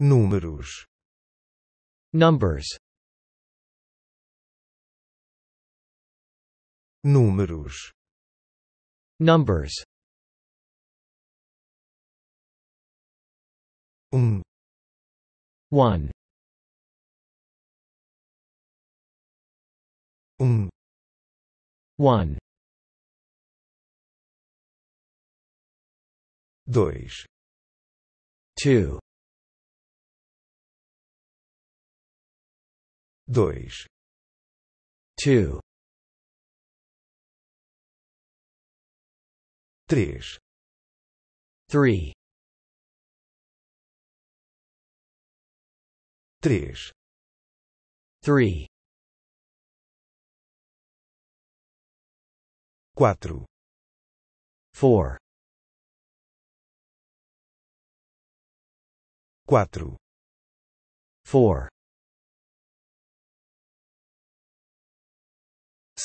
números, numbers, números, numbers, um, one, um, one, dois, two, dois, two, três, three, três, three, quatro, four, quatro, four,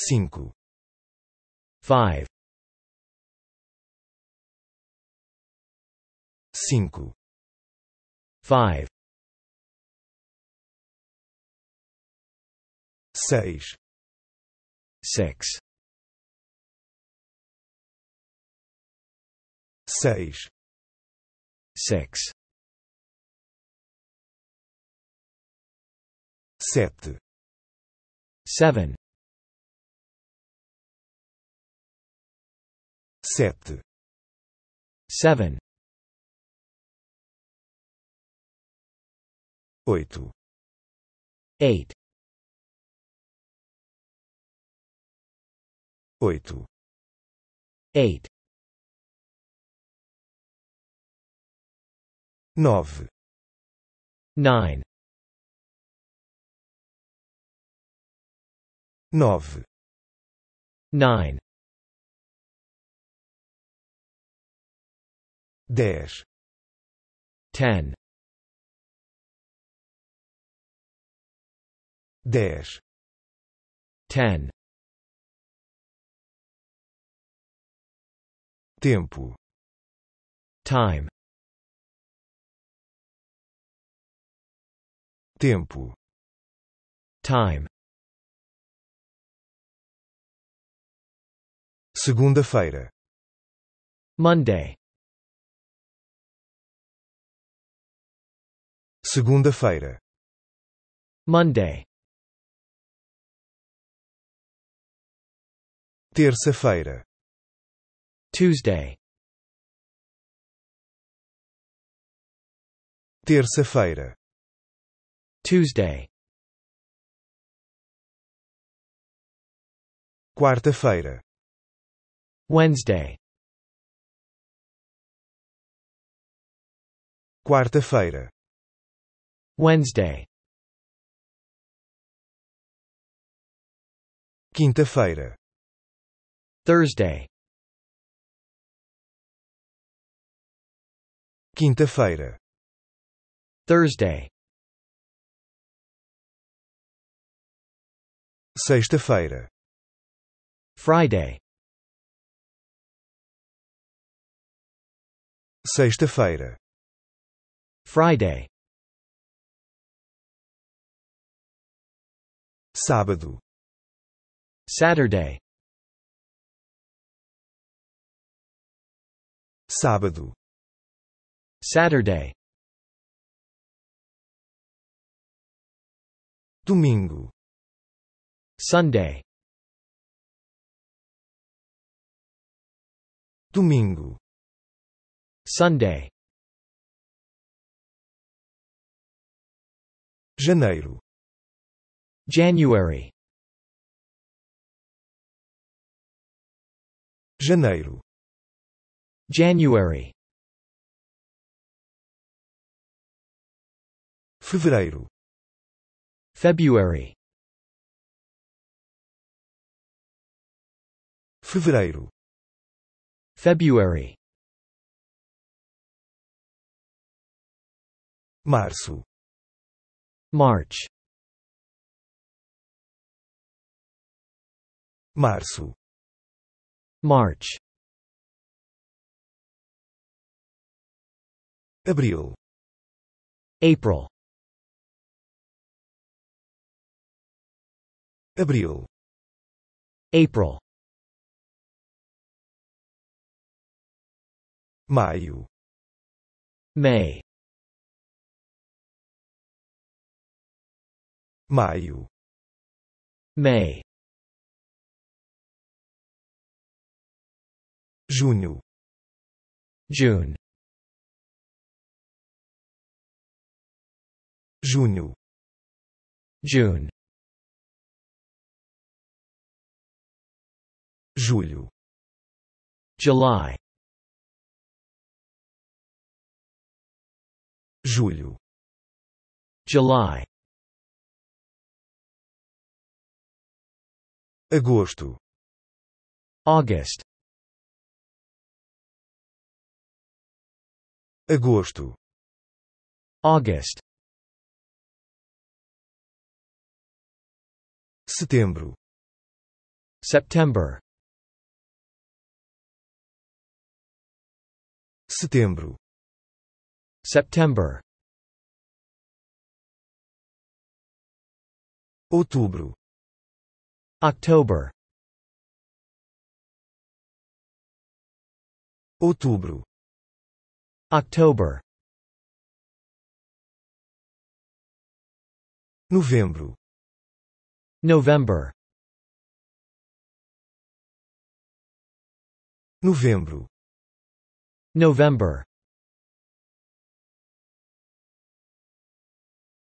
cinco, five, cinco, five, seis, six, seis, six, sete, seven, sete, seven, oito, eight, oito, eight, nove, nine, nove, nine, dez, ten, dez, ten, tempo, time, tempo, time, segunda-feira, Monday, segunda-feira, Monday, terça-feira, Tuesday, terça-feira, Tuesday, quarta-feira, Wednesday, quarta-feira, Wednesday, quinta-feira, Thursday, quinta-feira, Thursday, sexta-feira, Friday, sexta-feira, Friday, sábado, Saturday, sábado, Saturday, domingo, Sunday, domingo, Sunday, janeiro, January, janeiro, January, fevereiro, February, fevereiro, February, março, March, março, March, abril, April. Abril. April. Maio. May. Maio. May. Junho. June. Junho. June. Julho. July. Julho. July. Agosto. August. Agosto. August. Setembro. September. Setembro. September. Outubro. October. Outubro. October. Novembro. November. Novembro. November.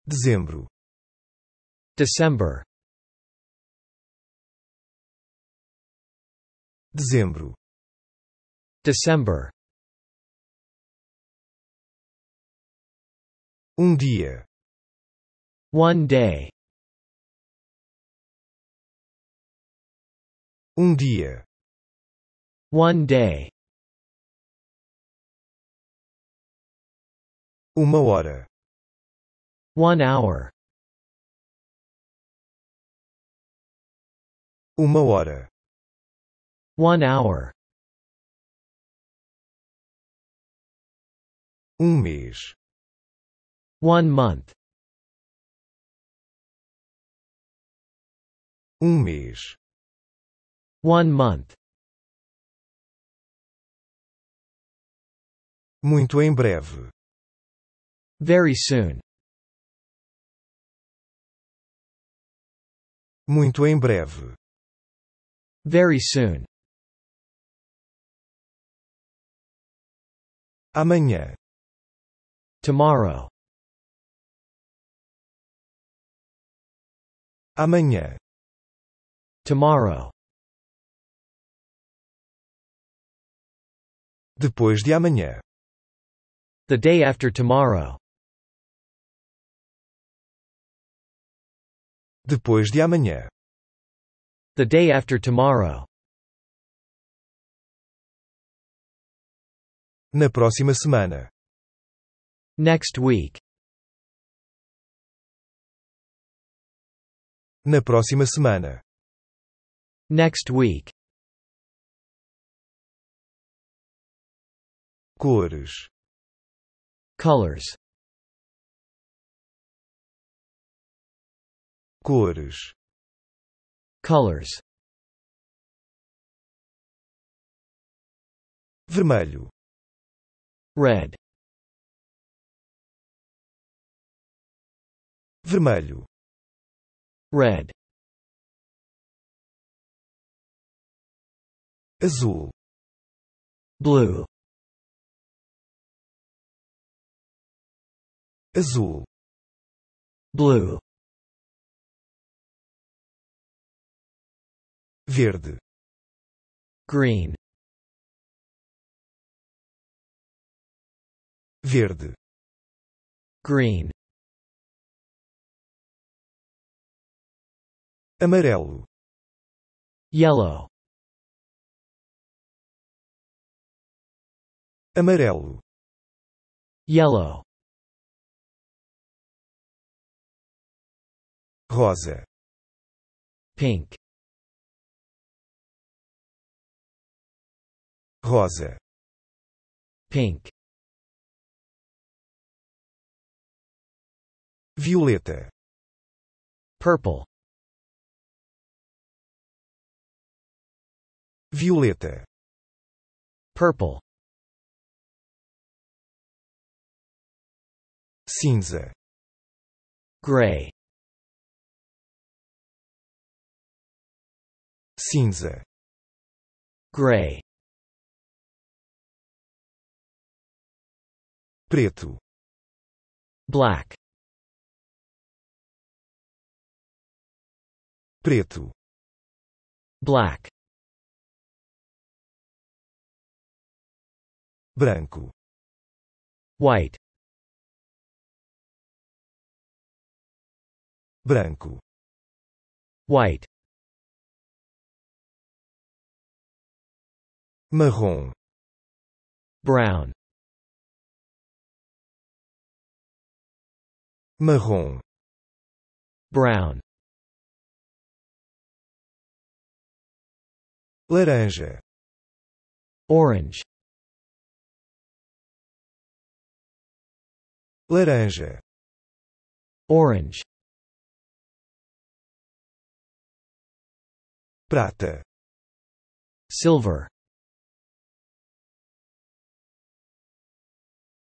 Dezembro. December. Dezembro. December. Um dia. One day. Um dia. One day. Uma hora. One hour. Uma hora. One hour. Um mês. One month. Um mês. One month. Muito em breve. Very soon. Muito em breve. Very soon. Amanhã. Tomorrow. Amanhã. Tomorrow. Depois de amanhã. The day after tomorrow. Depois de amanhã. The day after tomorrow. Na próxima semana. Next week. Na próxima semana. Next week. Cores. Colors. Cores. Colors. Vermelho. Red. Vermelho. Red. Azul. Blue. Azul. Blue. Verde. Green. Verde. Green. Amarelo. Yellow. Amarelo. Yellow. Rosa. Pink. Rosa. Pink. Violeta. Purple. Violeta. Purple. Cinza. Gray. Cinza. Gray. Preto. Black. Preto. Black. Branco. White. Branco. White. Marrom. Brown. Marrom. Brown. Laranja. Orange. Laranja. Orange. Prata. Silver.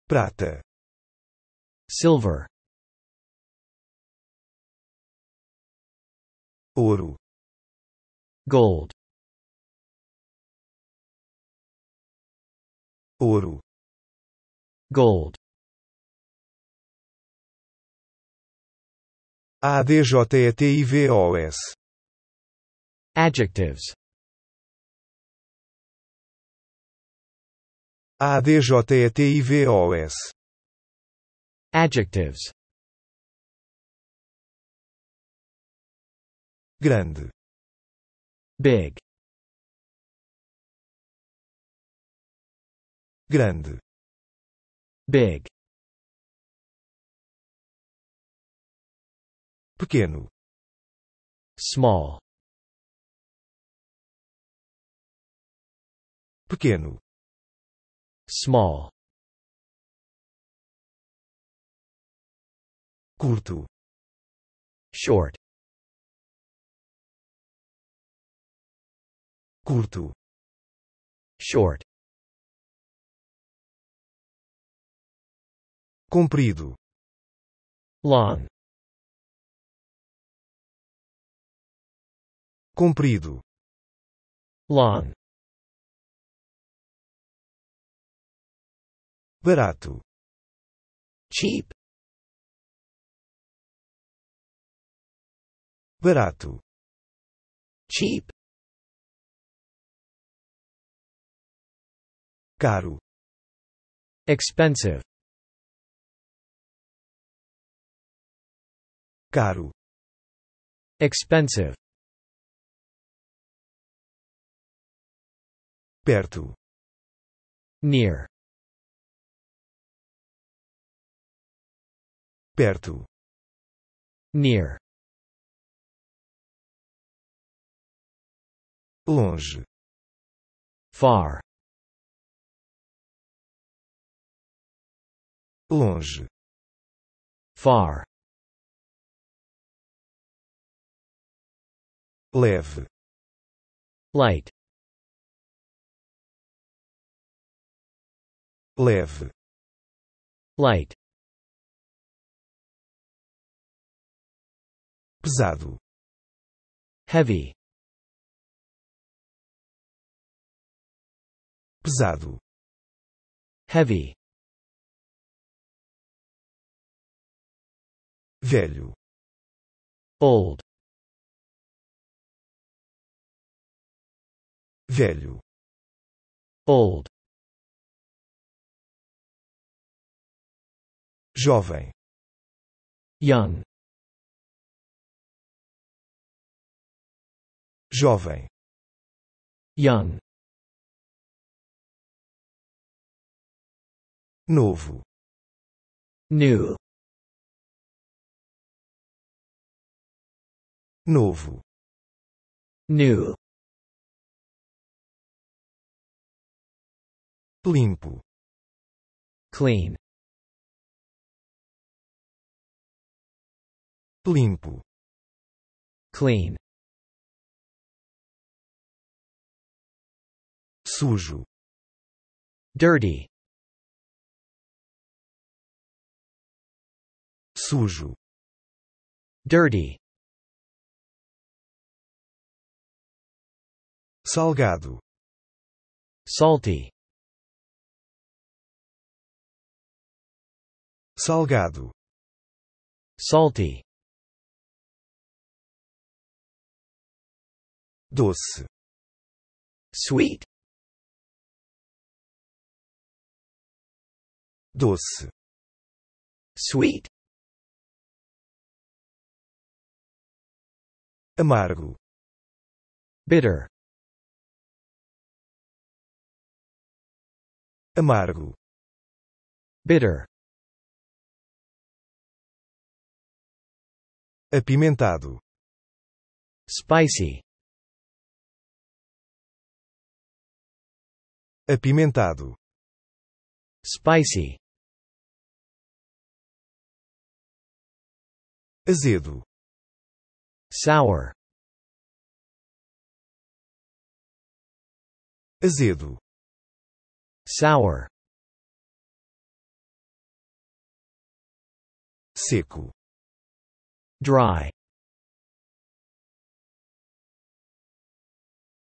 Prata. Silver. Ouro. Gold. Ouro. Gold. ADJETIVOS. Adjectives. ADJETIVOS. Adjectives. Grande. Big. Grande. Big. Pequeno. Small. Pequeno. Small. Curto. Short. Curto. Short. Comprido. Long. Comprido. Long. Barato. Cheap. Barato. Cheap. Caro. Expensive. Caro. Expensive. Perto. Near. Perto. Near. Longe. Far. Longe. Far. Leve. Light. Leve. Light. Pesado. Heavy. Pesado. Heavy. Velho. Old. Velho. Old. Jovem. Young. Jovem. Young. Novo. New. Novo. New. Limpo. Clean. Limpo, clean, sujo, dirty, sujo, dirty, salgado, salty, salgado, salty, doce, sweet, doce, sweet, amargo, bitter, amargo, bitter, apimentado, spicy, apimentado, spicy, azedo, sour, azedo, sour, seco, dry,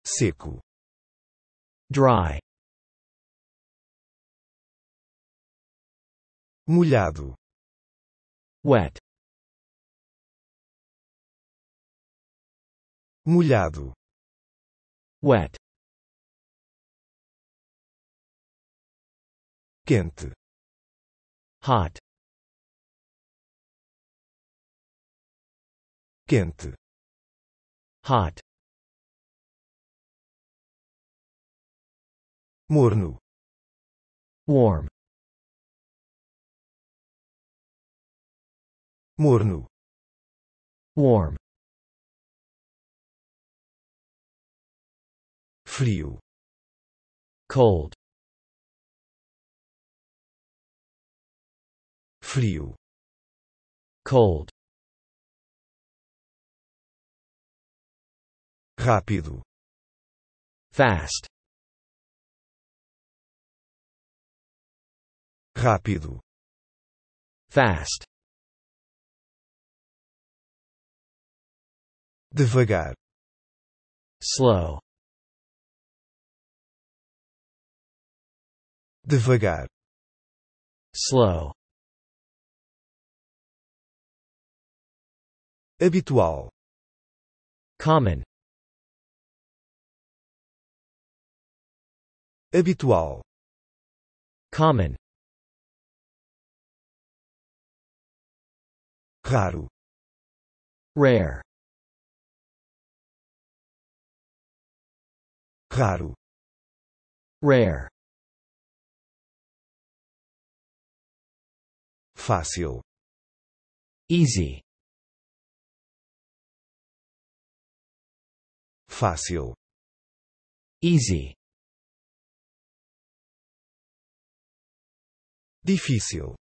seco, dry, molhado, wet, molhado, wet, quente, hot, quente, hot, morno, warm, morno, warm, frio, cold, frio, cold, rápido, fast, rápido, fast, devagar, slow, devagar, slow, habitual, common, habitual, common, raro, rare, raro, rare, fácil, easy, fácil, easy, difícil,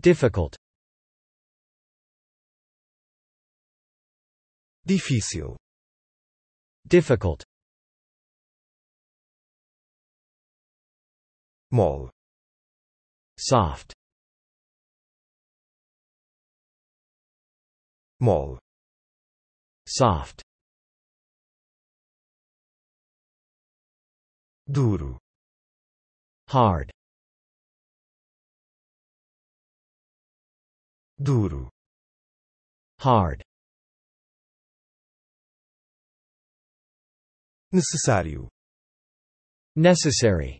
difficult, difícil, difficult, mole, soft, mole, soft, duro, hard, duro, hard, necessário, necessary,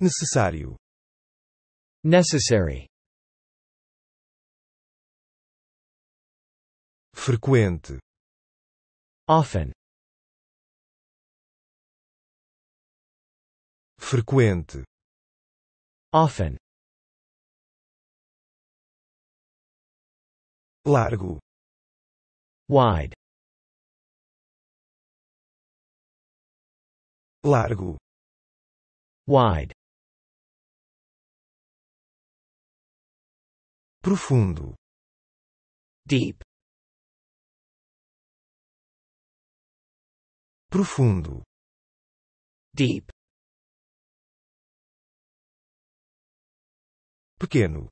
necessário, necessary, frequente, often, frequente, often, largo, wide, largo, wide, Profundo. Deep. Profundo. Deep. Pequeno.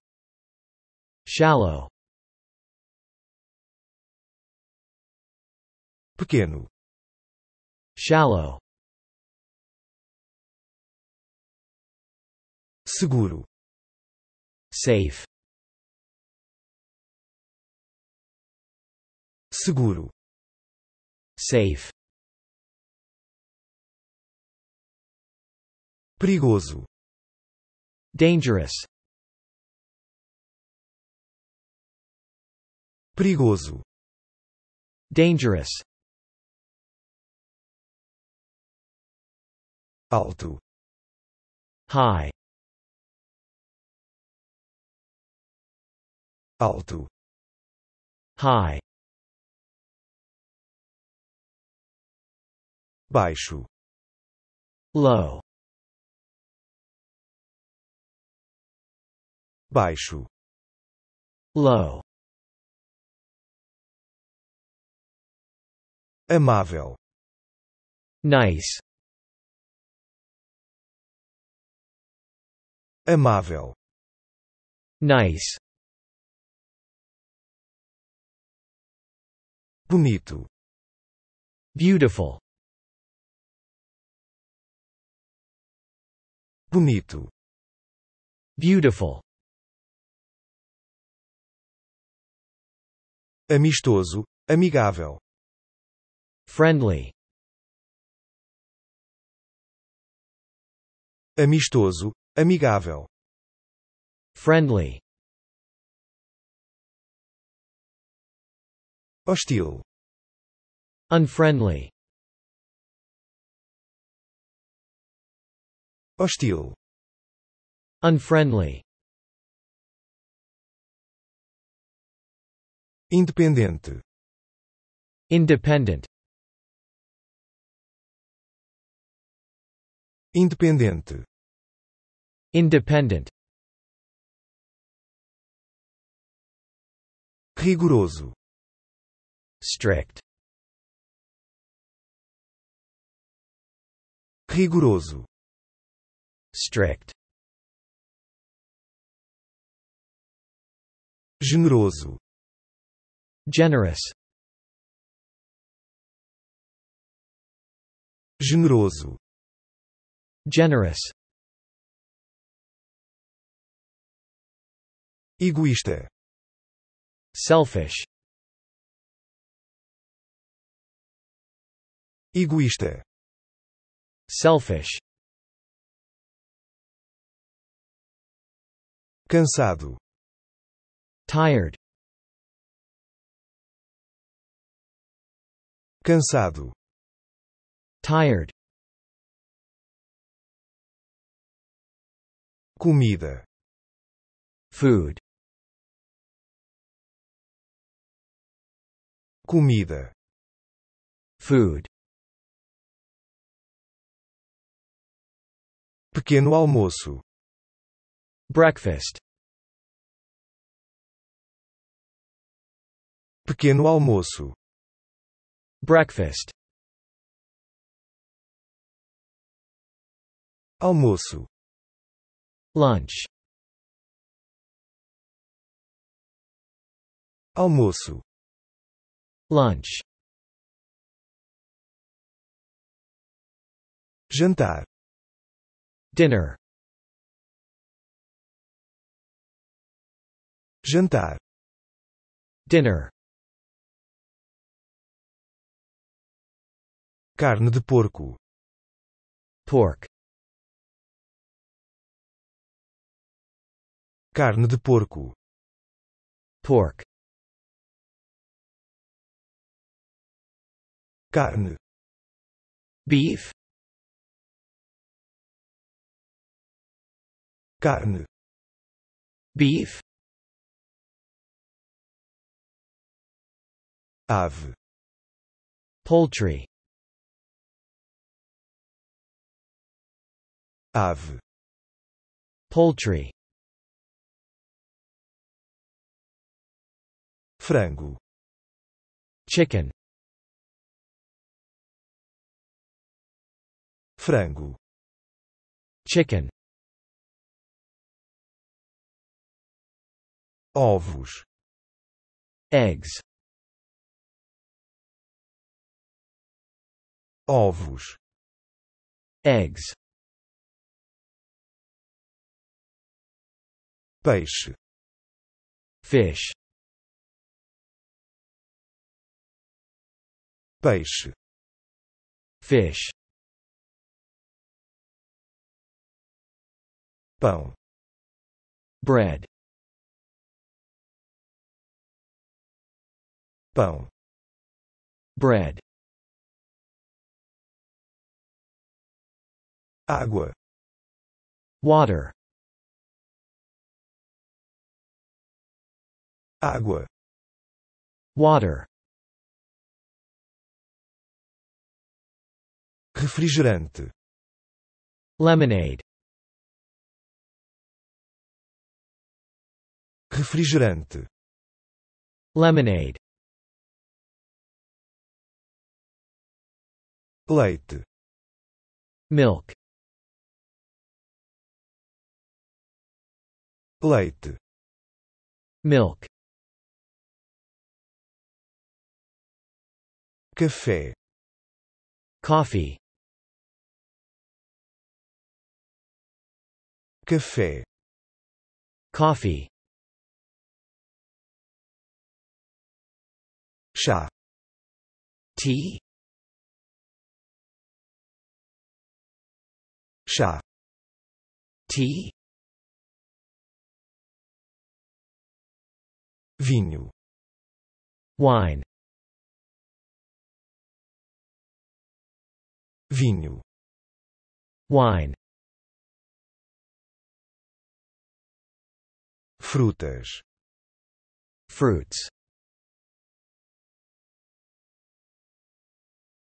Shallow. Pequeno. Shallow. Seguro. Safe. Seguro. Safe. Perigoso. Dangerous. Perigoso. Dangerous. Alto. High. Alto. High. Baixo. Low. Baixo. Low. Amável. Nice. Amável. Nice. Bonito. Beautiful. Bonito. Beautiful. Amistoso. Amigável. Friendly. Amistoso. Amigável. Friendly. Hostil. Unfriendly. Hostil. Unfriendly. Independente. Independent. Independente. Independent. Rigoroso. Strict. Rigoroso. Strict. Generoso. Generous. Generoso. Generous. Egoísta. Selfish. Egoísta. Selfish. Cansado. Tired. Cansado. Tired. Comida. Food. Comida. Food. Pequeno almoço. Breakfast. Pequeno almoço. Breakfast. Almoço. Lunch. Almoço. Lunch. Jantar. Dinner. Jantar. Dinner. Carne de porco. Pork. Carne de porco. Pork. Carne. Beef. Carne. Beef. Ave. Poultry. Ave. Poultry. frango, chicken, frango, chicken, ovos, eggs, ovos, eggs, peixe, fish, peixe, fish, pão, bread, pão, bread, água, water, água, water, refrigerante, lemonade, refrigerante, lemonade, leite, milk, leite, milk, café, coffee, café, coffee, chá, tea, chá, tea, vinho, wine, vinho, wine, frutas, fruits,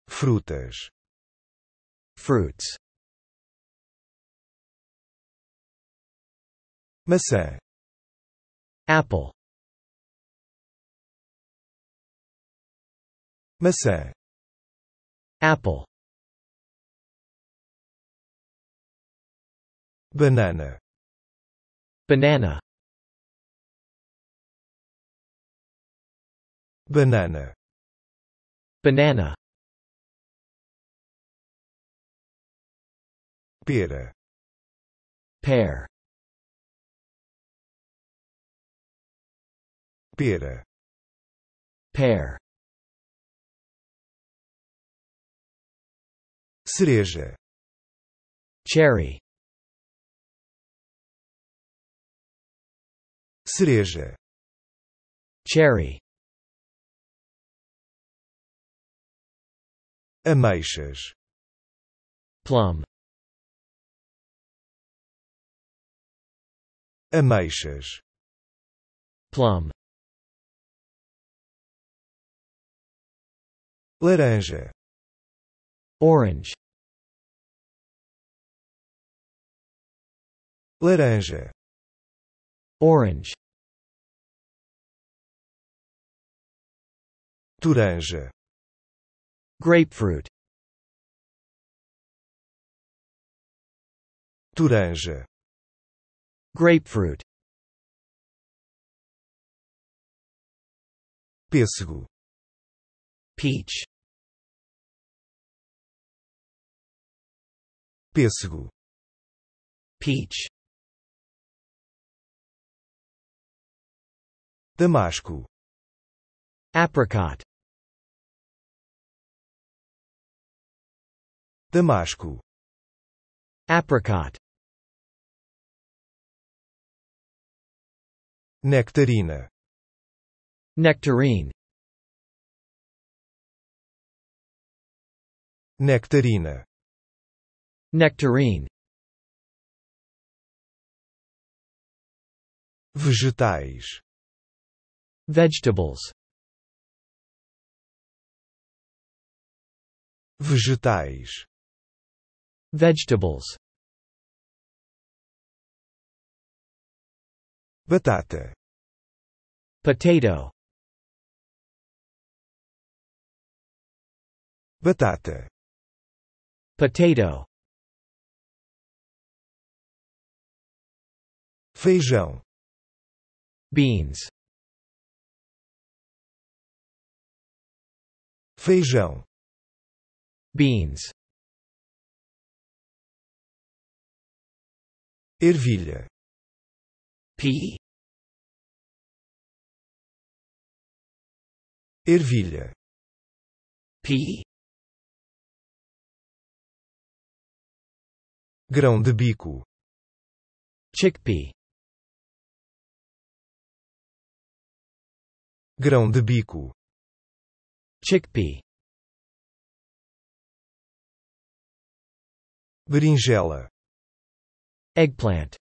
frutas, fruits, maçã, apple, maçã, apple, banana, banana, banana, banana, pera, pear, pera, pear, cereja, cherry, cereja, cherry, ameixas, plum, ameixas, plum, laranja, orange, laranja, orange, toranja, grapefruit, toranja, grapefruit, pêssego, peach, pêssego, peach, damasco, apricot, damasco, apricot, nectarina, nectarine, nectarina, Nectarine Vegetais Vegetables Vegetais Vegetables Batata Potato Batata Potato feijão, Beans. feijão, Beans. ervilha, Pea. ervilha, Pea. grão de bico, Chickpea. Grão de bico, Chickpea. berinjela, Eggplant.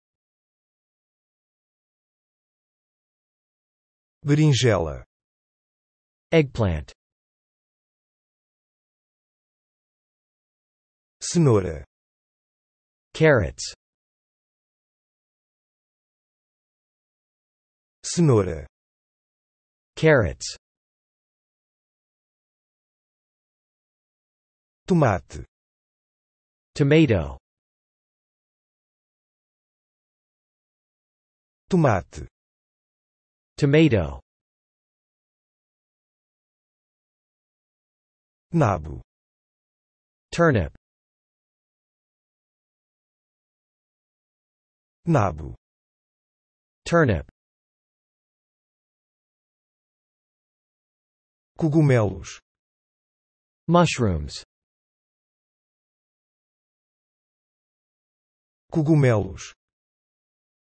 berinjela, Eggplant. cenoura, Carrots. cenoura, Carrots. tomate, Tomato. tomate, Tomato. nabo, Turnip. nabo, Turnip. Cogumelos, Mushrooms. cogumelos,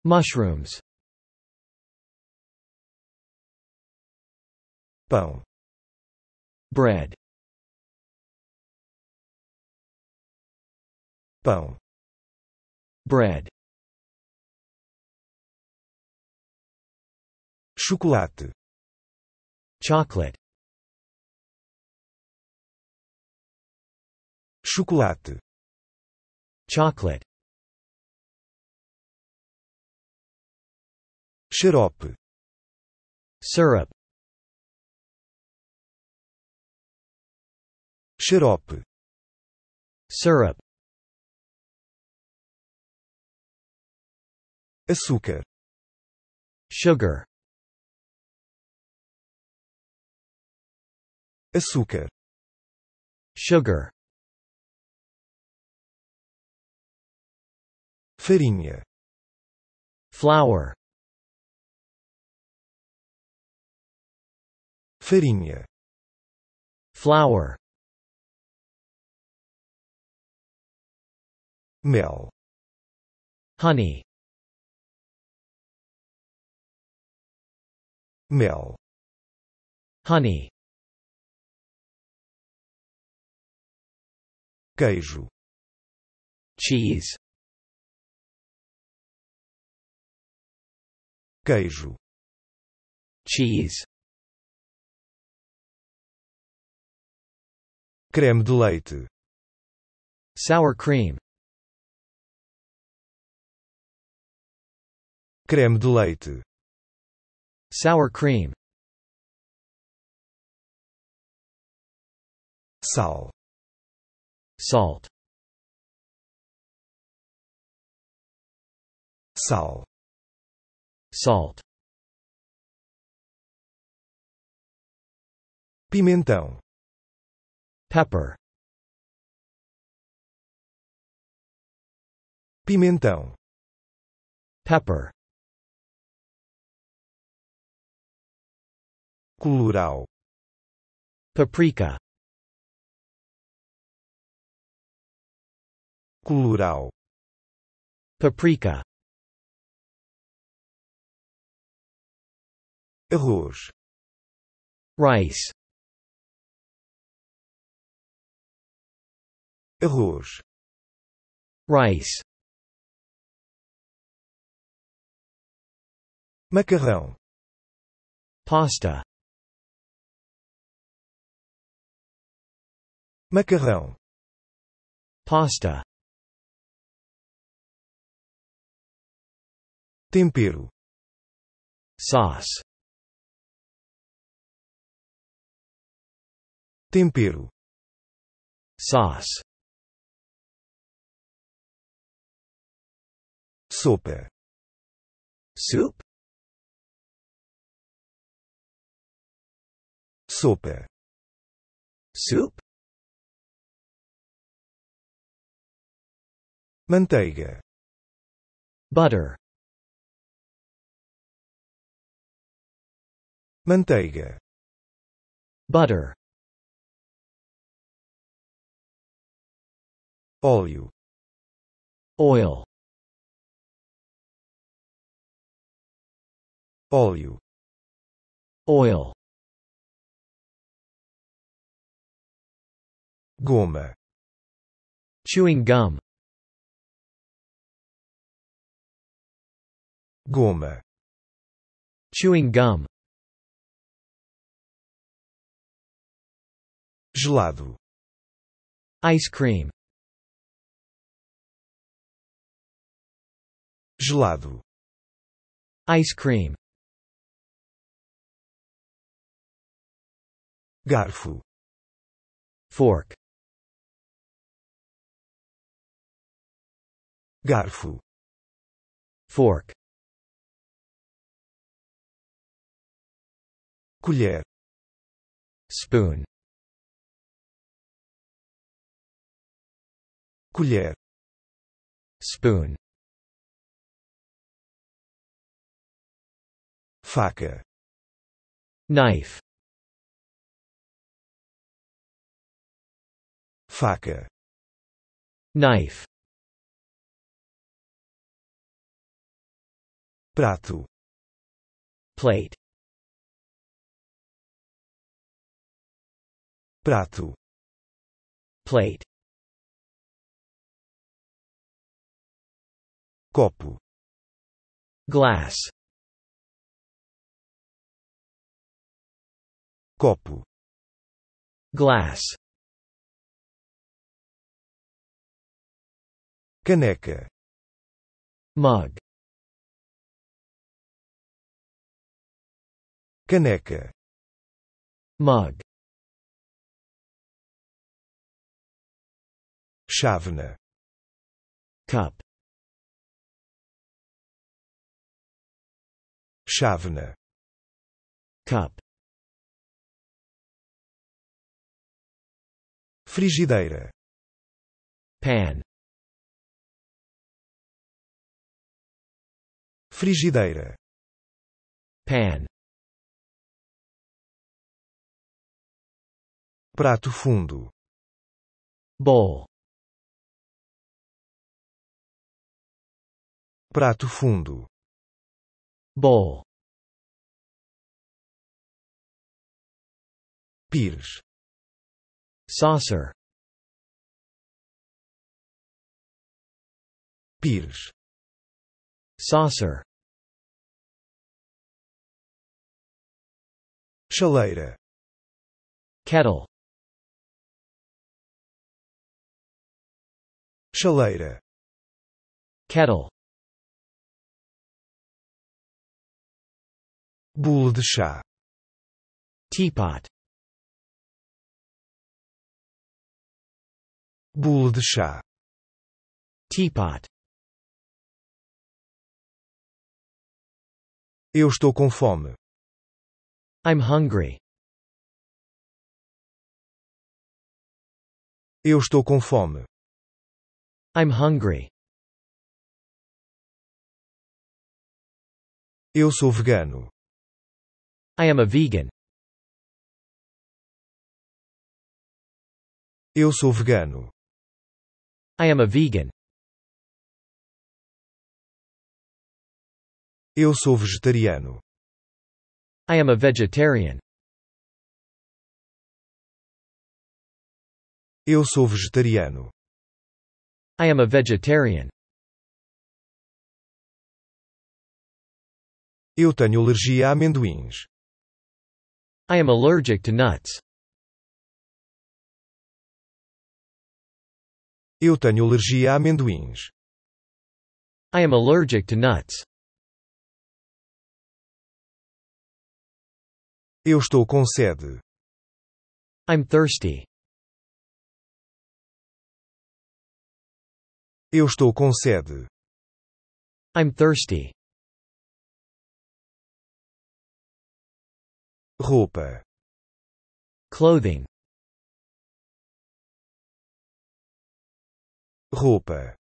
Mushrooms. pão, Bread. pão, Bread. chocolate, Chocolate. Chocolate, Chocolate. xarope, Syrup. xarope, Syrup. açúcar, Sugar. açúcar, Sugar. Farinha, Flour. farinha, Flour. mel, Honey. mel, Honey. queijo, Cheese. Queijo, Cheese. creme de leite, Sour cream. creme de leite, Sour cream. sal, Salt. sal, Salt. pimentão, Pepper. pimentão, Pepper. colorau, Paprika. colorau, Paprika. Arroz, Rice. arroz, Rice. macarrão, Pasta. macarrão, Pasta. tempero, Sauce. Tempero, Sauce. Sopa. Soup? Sopa. Soup? Manteiga. Butter. Manteiga. Butter. Óleo. Oil. Óleo. Oil. Goma. Chewing gum. Goma. Chewing gum. Gelado. Ice cream. Gelado. Ice cream. Garfo. Fork. Garfo. Fork. Colher. Spoon. Colher. Spoon. Faca. Knife. Faca. Knife. Prato. Plate. Prato. Plate. Copo. Glass. Copo. Glass. Caneca. Mug. Caneca. Mug. Chávena. Cup. Chávena. Cup. Frigideira. Pan. Frigideira. Pan. Prato fundo. Bowl. Prato fundo. Bowl. Pires. Saucer. Pires. Saucer. Chaleira. Kettle. Chaleira. Kettle. Bule de chá. Teapot. Bule de chá. Teapot. Eu estou com fome. I'm hungry. Eu estou com fome. I'm hungry. Eu sou vegano. I am a vegan. Eu sou vegano. I am a vegan. Eu sou vegetariano. I am a vegetarian. Eu sou vegetariano. I am a vegetarian. Eu tenho alergia a amendoins. I am allergic to nuts. Eu tenho alergia a amendoins. I am allergic to nuts. Eu estou com sede. I'm thirsty. Eu estou com sede. I'm thirsty. Roupa. Clothing. Roupa.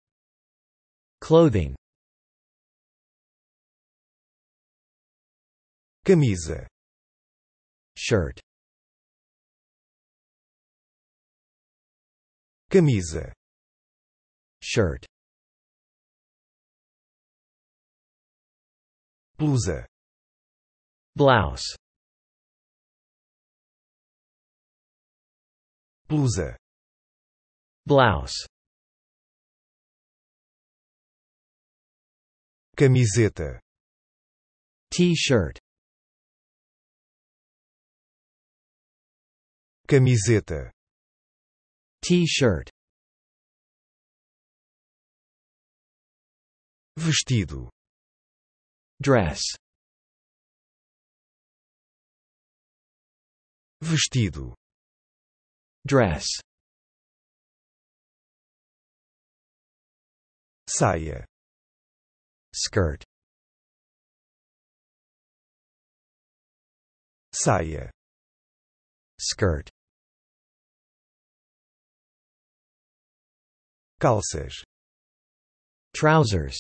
Clothing. Camisa. Shirt. Camisa. Shirt. Blusa. Blouse. Blusa. Blouse. Camiseta. T-shirt. Camiseta. T-shirt. Vestido. Dress. Vestido. Dress. Saia. Skirt. Saia. Skirt. Calças. Trousers.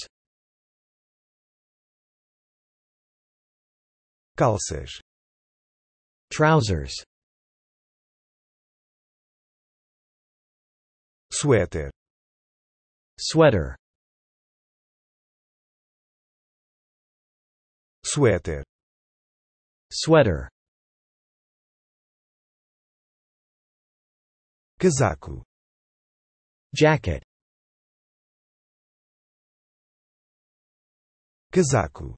Calças. Trousers. sweater Sweater. Suéter. Sweater. Casaco. Jacket. Casaco.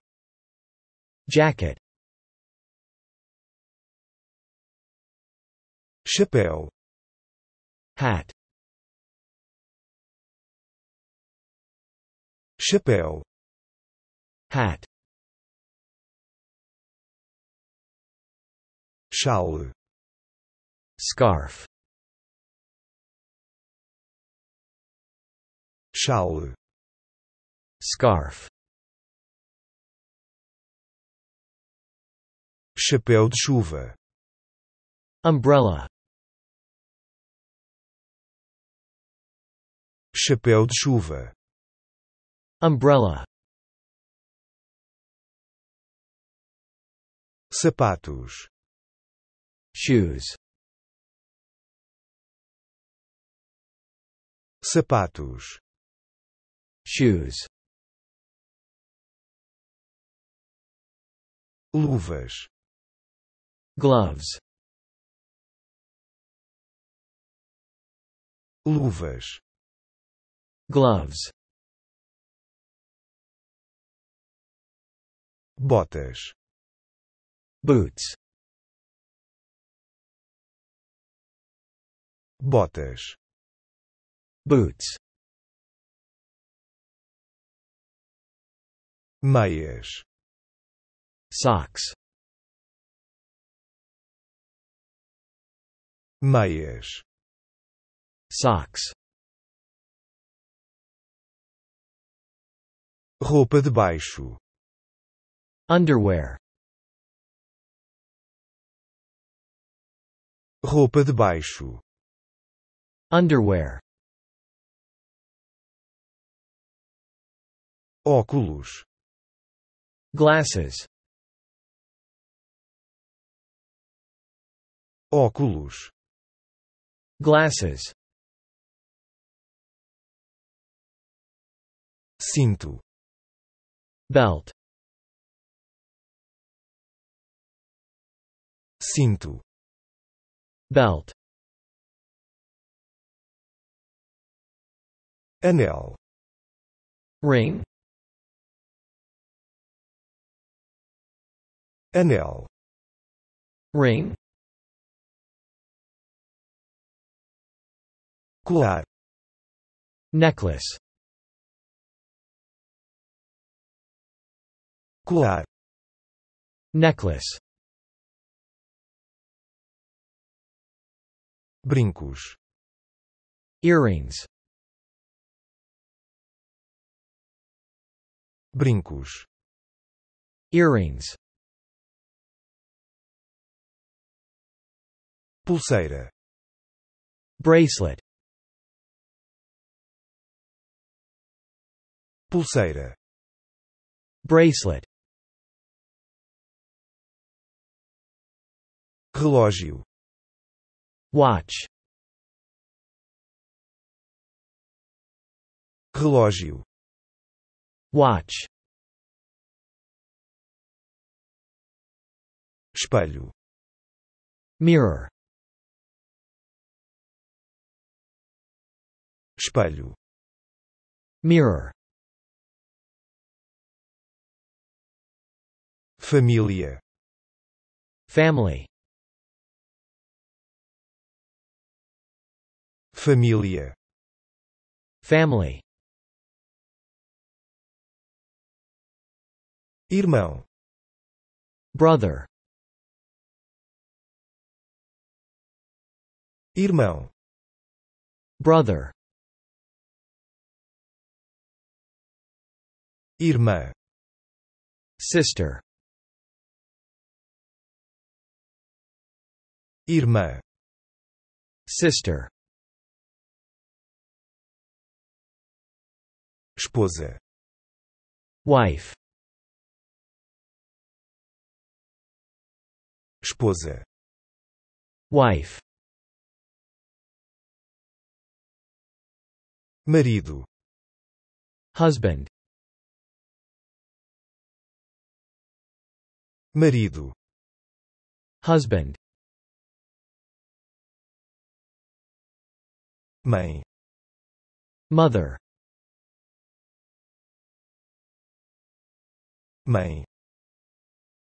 Jacket. Chapéu. Hat. Chapéu. Hat. Chale. Scarf. Chale. Scarf. Chapéu de chuva. Umbrella. Chapéu de chuva. Umbrella. Sapatos. Shoes. Sapatos. Shoes. Luvas. Gloves. Luvas. Gloves. Botas. Boots. Botas. Boots. Meias. Socks. Meias. Socks. Roupa de baixo. Underwear. Roupa de baixo. Underwear. Óculos. Glasses. Óculos. Glasses. Cinto. Belt. Cinto. Belt. Anel. Ring. Anel. Ring. Colar. Necklace. Colar. Necklace. Brincos. Earrings. Brincos, earrings, pulseira, bracelet, pulseira, bracelet, relógio, watch, relógio, watch, espelho, mirror, espelho, mirror, família, family, família, family, irmão, brother, irmão, brother, irmã, sister, irmã, sister, esposa, wife, esposa, wife, marido, husband, marido, husband, mãe, mother, mãe,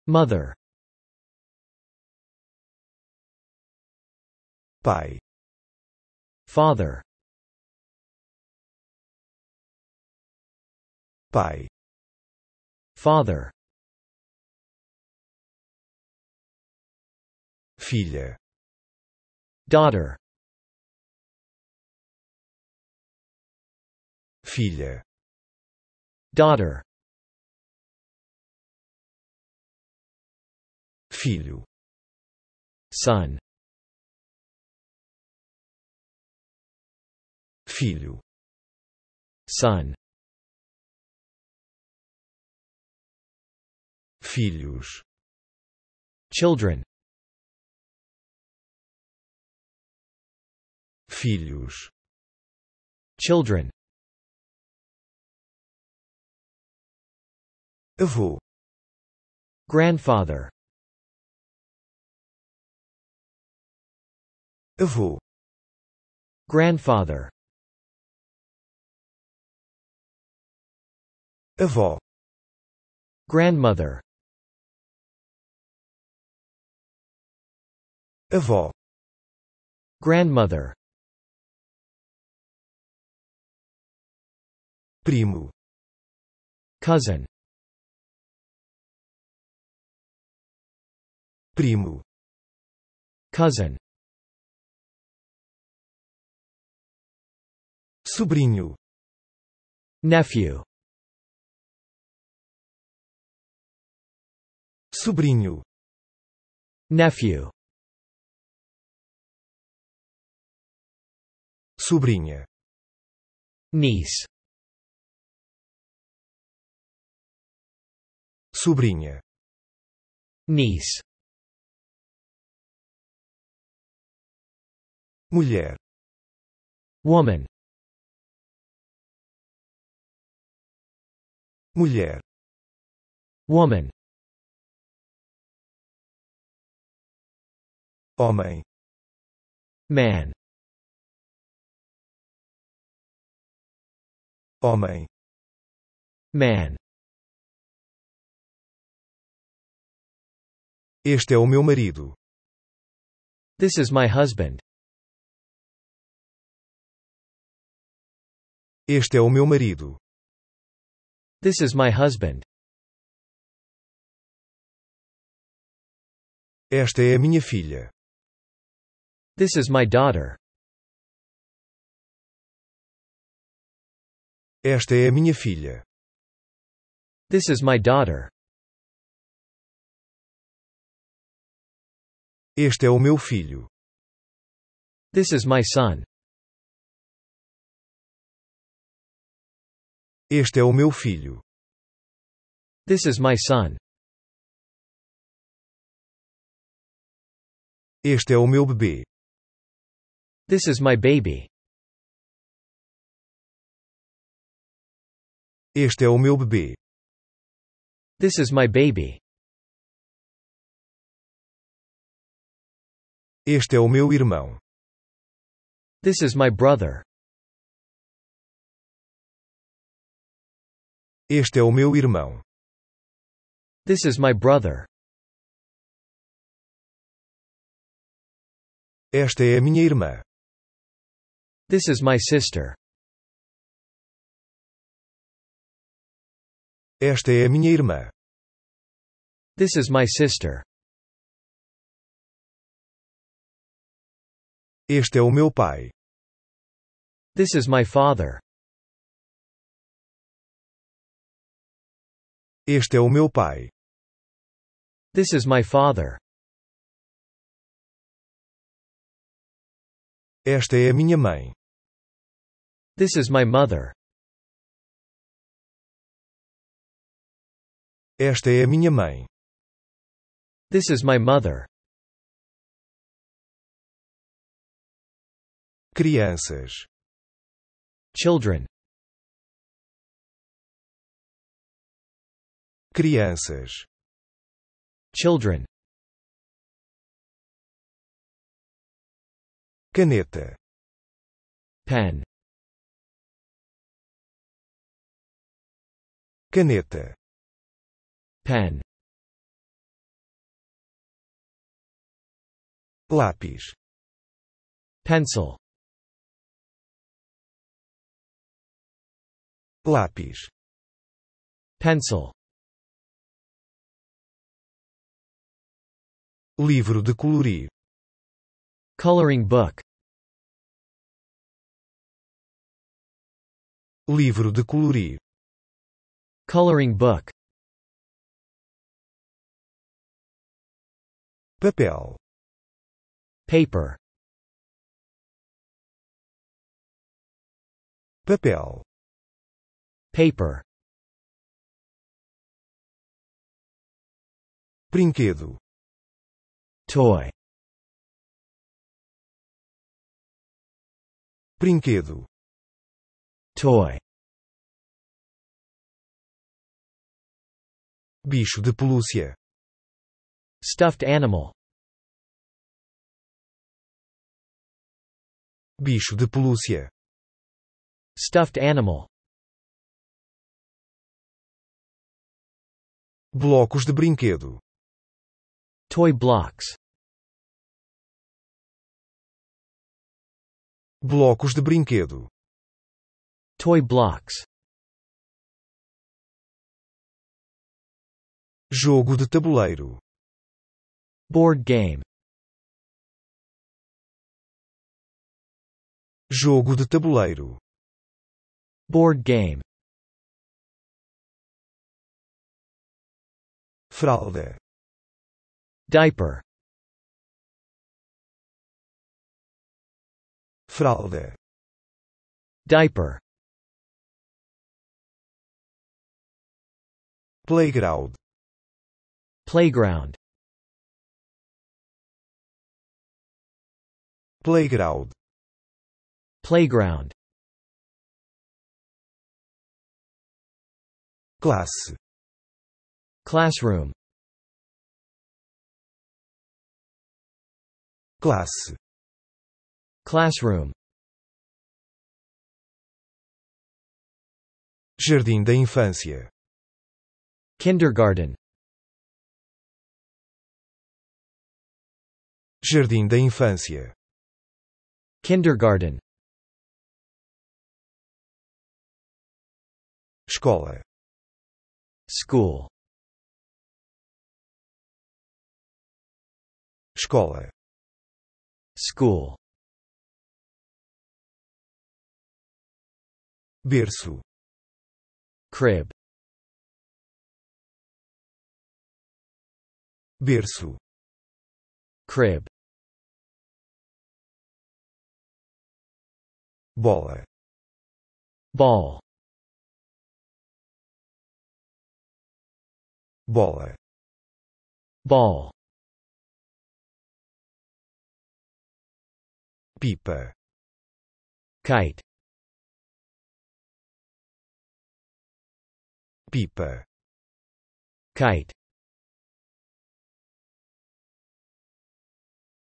mother, pai, father, pai, father, filha, daughter, filha, daughter, filho, son, filho, son, filhos, children, filhos, children, avô, grandfather, avô, grandfather, avó, grandmother, avó, grandmother, primo, cousin, primo, cousin, sobrinho, nephew, sobrinho, nephew, sobrinha, niece, sobrinha, niece, mulher, woman, mulher, woman, homem, man, homem, man. este é o meu marido, This is my husband. este é o meu marido, This is my husband. esta é a minha filha, This is my daughter. esta é a minha filha, This is my daughter. Este é o meu filho. This is my son. Este é o meu filho. This is my son. Este é o meu bebê. This is my baby. Este é o meu bebê. This is my baby. Este é o meu irmão. This is my brother. Este é o meu irmão. This is my brother. Esta é a minha irmã. This is my sister. Esta é a minha irmã. This is my sister. Este é o meu pai. This is my father. Este é o meu pai. This is my father. Esta é a minha mãe. This is my mother. Esta é a minha mãe. This is my mother. Crianças. Children. Crianças. Children. Caneta. Pen. Caneta. Pen. Lápis. Pencil. Lápis. Pencil. Livro de colorir. Coloring book. Livro de colorir. Coloring book. Papel. Paper. Papel. Paper. Brinquedo. Toy. Brinquedo. Toy. Bicho de pelúcia. Stuffed animal. Bicho de pelúcia. Stuffed animal. Blocos de brinquedo. Toy blocks. Blocos de brinquedo. Toy blocks. Jogo de tabuleiro. Board game. Jogo de tabuleiro. Board game. Fralda. Diaper. Fralda. Diaper. Playground. Playground. Playground. Playground. Classe. Classroom. Classe. Classroom. Jardim da infância. Kindergarten. Jardim da infância. Kindergarten. Escola. School. Escola. School. Berço. Crib. Berço, crib, bola, ball, bola, ball, pipa, kite, pipa, kite,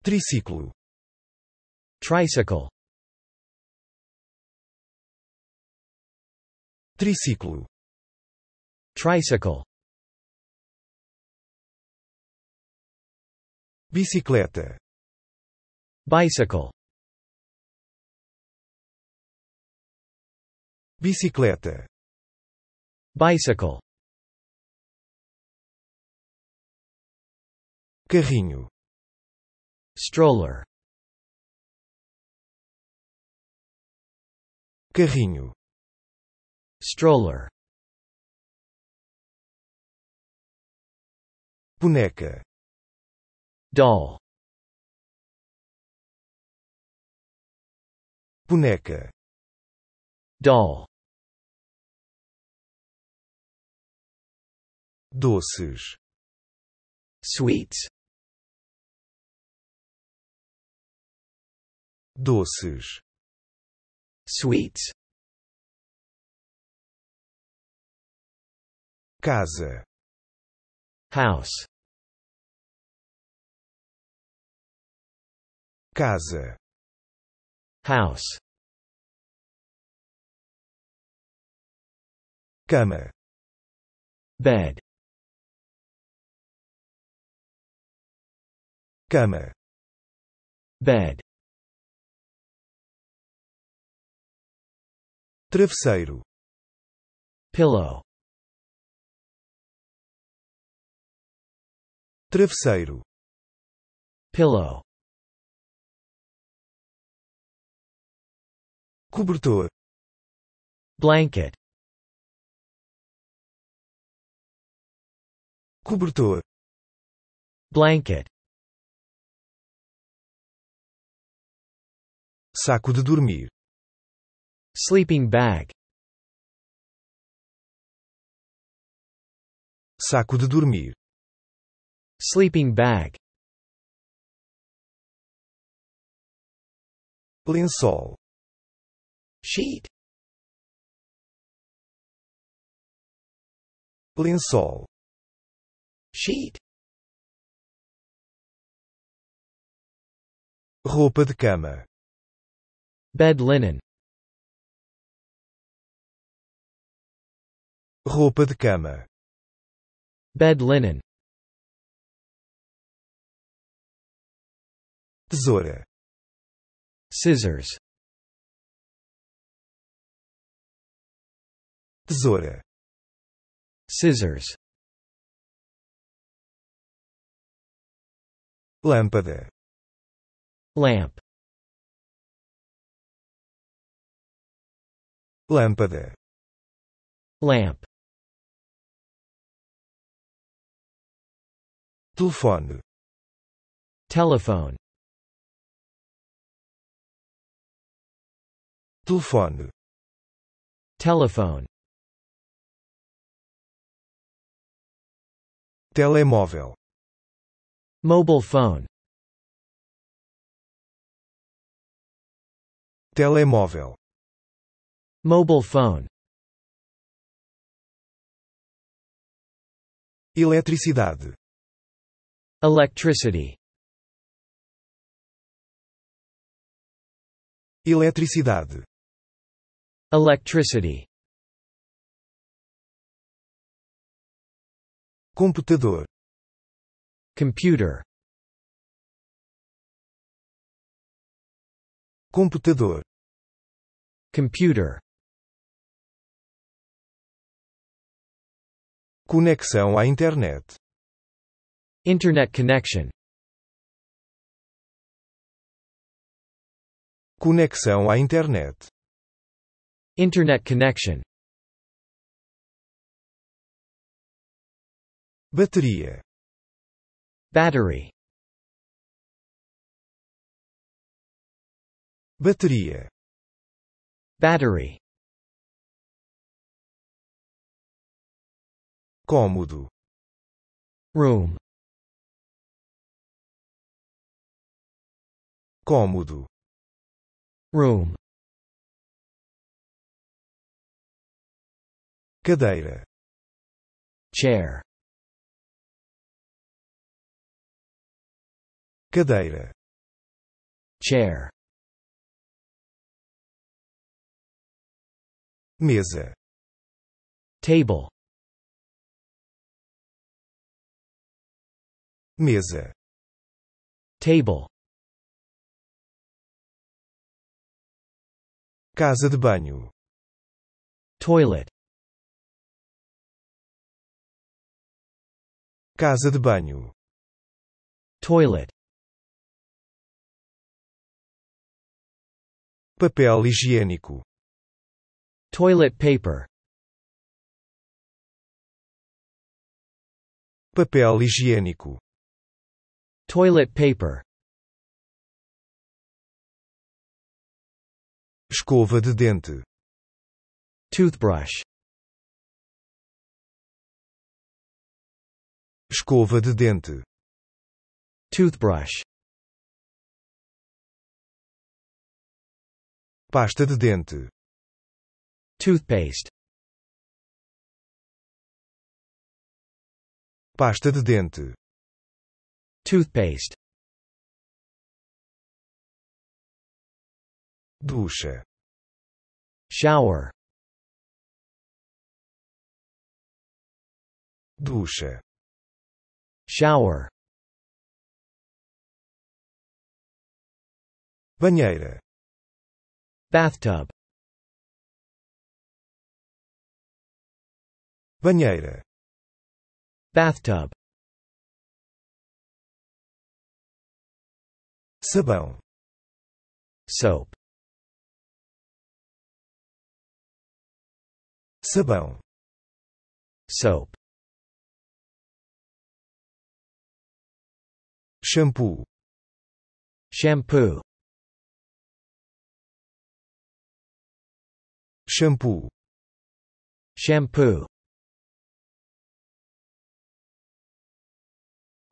triciclo, tricycle, triciclo, tricycle, bicicleta, bicycle, bicicleta, bicycle, carrinho, stroller, carrinho, stroller, boneca, doll, boneca, doll, doces, sweets, doces, sweets, casa, house, casa, house, cama, bed, cama, bed, travesseiro, pillow, travesseiro, pillow, cobertor, blanket, cobertor, blanket, saco de dormir, sleeping bag, saco de dormir, sleeping bag, lençol, sheet, lençol, sheet, roupa de cama, bed linen, roupa de cama, bed linen, tesoura, scissors, tesoura, scissors, lâmpada, lamp, lâmpada, lamp, telefone, telephone, telefone, telephone, telemóvel, mobile phone, telemóvel, mobile phone, eletricidade, electricity, eletricidade, electricity, computador, computer, computador, computer, conexão à internet, internet connection, conexão à internet, internet connection, bateria, Battery. Bateria. Battery. Cômodo. Room. Cômodo. Room. Cadeira. Chair. Cadeira. Chair. Mesa. Table. Mesa. Table. Casa de banho. Toilet. Casa de banho. Toilet. Papel higiênico. Toilet paper. Papel higiênico. Toilet paper. Escova de dente. Toothbrush. Escova de dente. Toothbrush. Pasta de dente. Toothpaste. Pasta de dente. Toothpaste. Ducha. Shower. Ducha. Shower. Banheira. Bathtub. Banheira. Bathtub. Sabão. Soap. Sabão. Soap. Shampoo. Shampoo. Shampoo. Shampoo.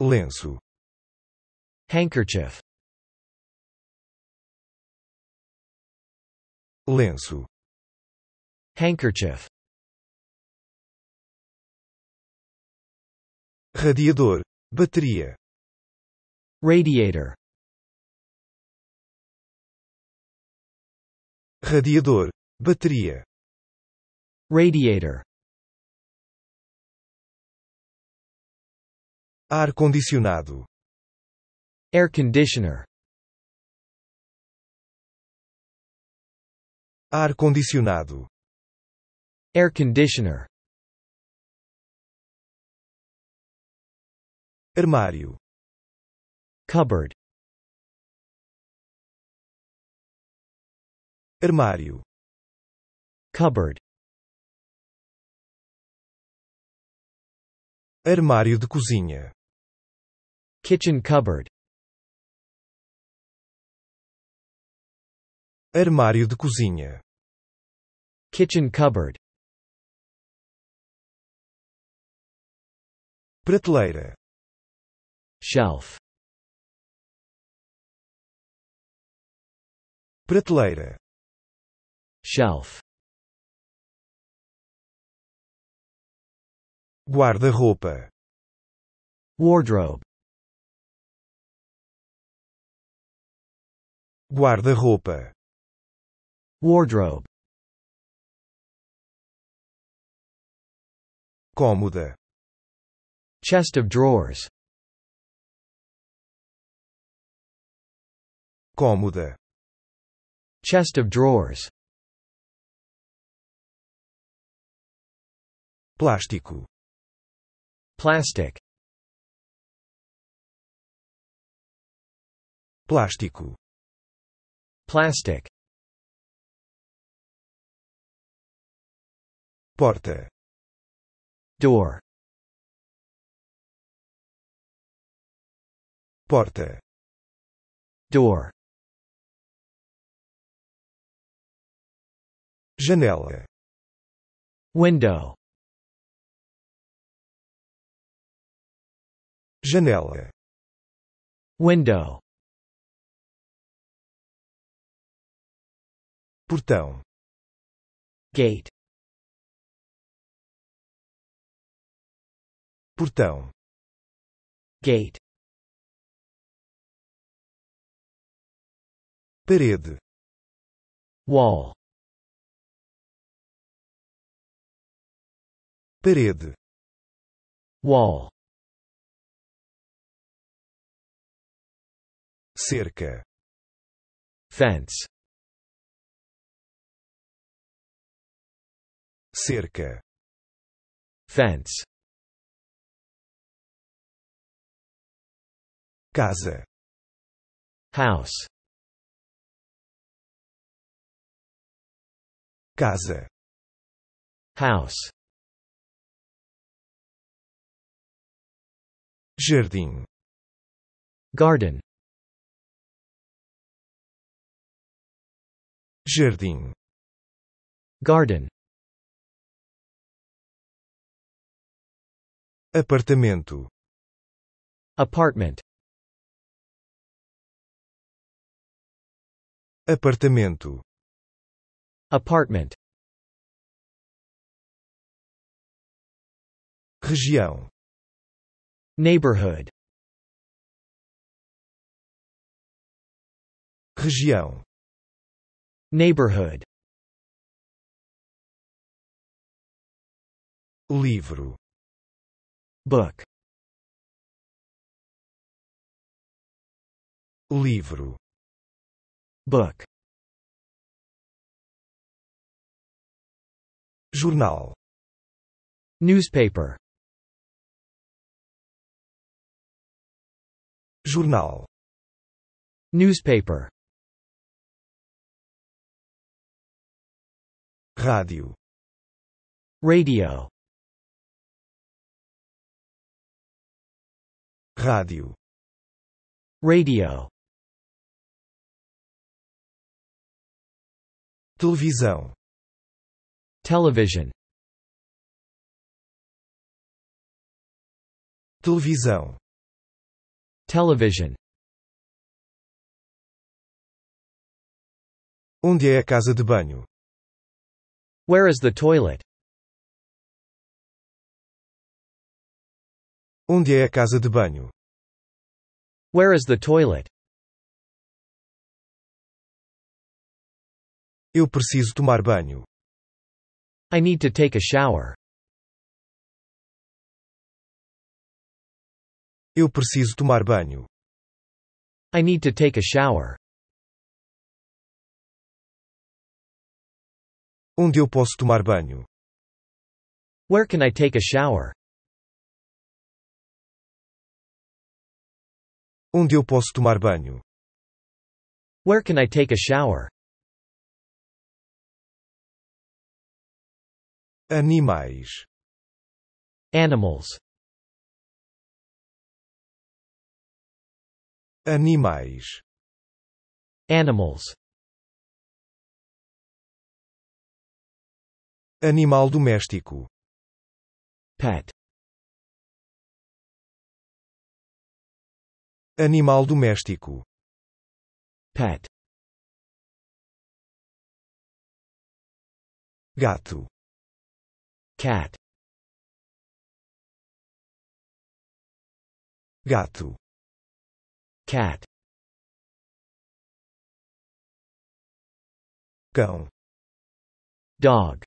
Lenço. Handkerchief. Lenço. Handkerchief. Radiador. Bateria. Radiator. Radiador. Bateria. Radiator. Ar-condicionado. Air conditioner. Ar-condicionado. Air conditioner. Armário. Cupboard. Armário. Cupboard. Armário de cozinha. Kitchen cupboard. Armário de cozinha. Kitchen cupboard. Prateleira. Shelf. Prateleira. Shelf. Guarda-roupa. Wardrobe. Guarda-roupa. Wardrobe. Cômoda. Chest of drawers. Cômoda. Chest of drawers. Plástico. Plastic. Plástico. Plastic. Porta. Door. porta, door, janela, window, janela, window, portão, gate, portão, gate, parede, wall, parede, wall, cerca, fence, cerca, fence, casa, house, casa, house, jardim, garden, jardim, garden, apartamento, apartment, apartamento, apartment, região, neighborhood, região, neighborhood, livro, book, livro, book, jornal, newspaper, jornal, newspaper, rádio, radio, rádio, radio, televisão, television, televisão, television, onde é a casa de banho, where is the toilet, onde é a casa de banho, where is the toilet, eu preciso tomar banho, I need to take a shower, eu preciso tomar banho, I need to take a shower, onde eu posso tomar banho, where can I take a shower, onde eu posso tomar banho, where can I take a shower, animais, animals, animais, animals, animal doméstico, pet, animal doméstico, pet, gato, cat, gato, cat, Go. dog,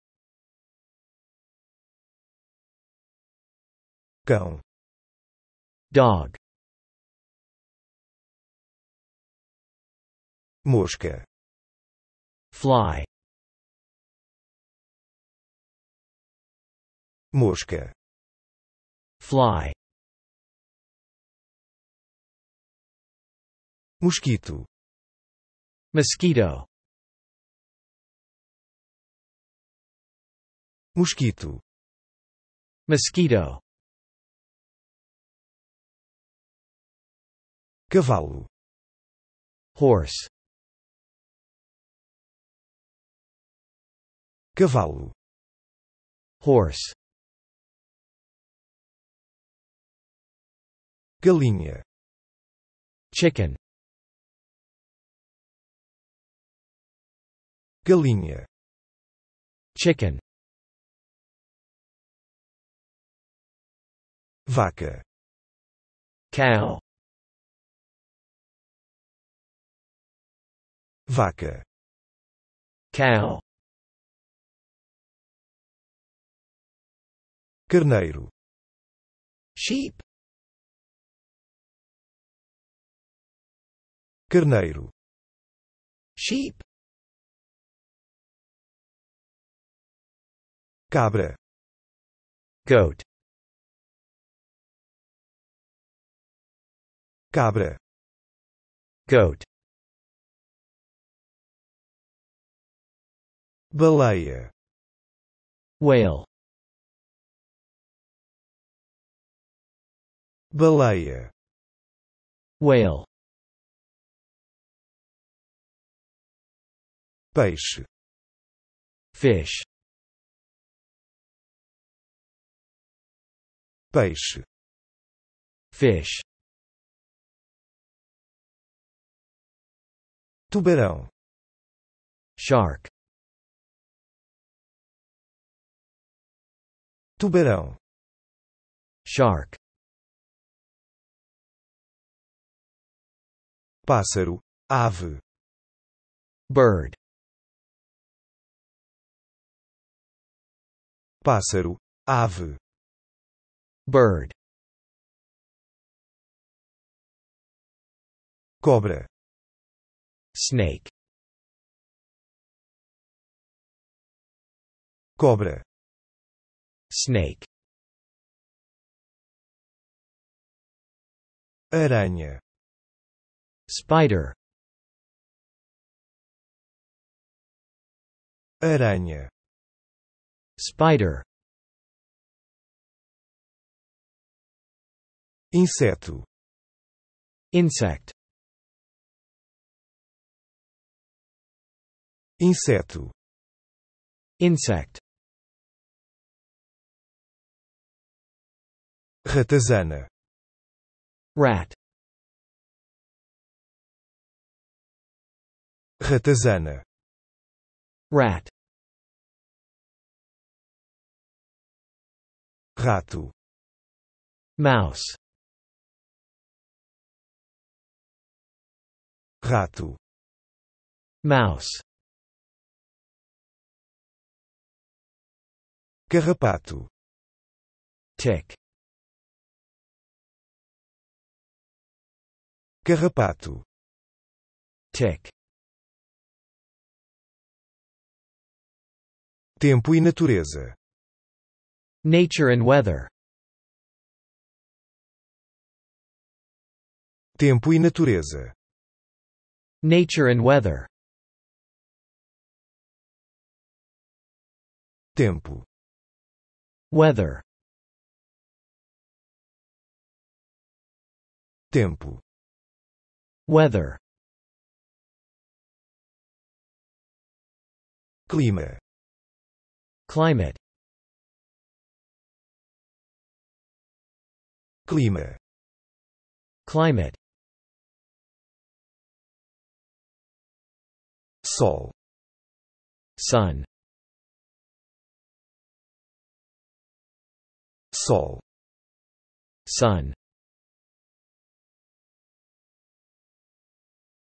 Go. dog, mosca, fly, mosca, fly, mosquito, mosquito, mosquito, mosquito, cavalo, horse, cavalo, horse, galinha, chicken, galinha, chicken, vaca, cow, vaca, cow, carneiro, sheep, carneiro, sheep, cabra, goat, cabra, goat, baleia, whale, baleia, whale, peixe, fish, peixe, fish, tubarão, shark, tubarão, shark, pássaro, ave, bird, pássaro, ave, bird, cobra, snake, cobra, snake, aranha, spider, aranha, spider, inseto, insect, inseto, insect, ratazana, rat, ratazana, rat, rato, mouse, rato, mouse, carrapato, tick, carrapato, tick, tempo e natureza, nature and weather, tempo e natureza, nature and weather, tempo, weather, tempo, weather, clima, climate, clima, climate, sol, sun, sol, sun,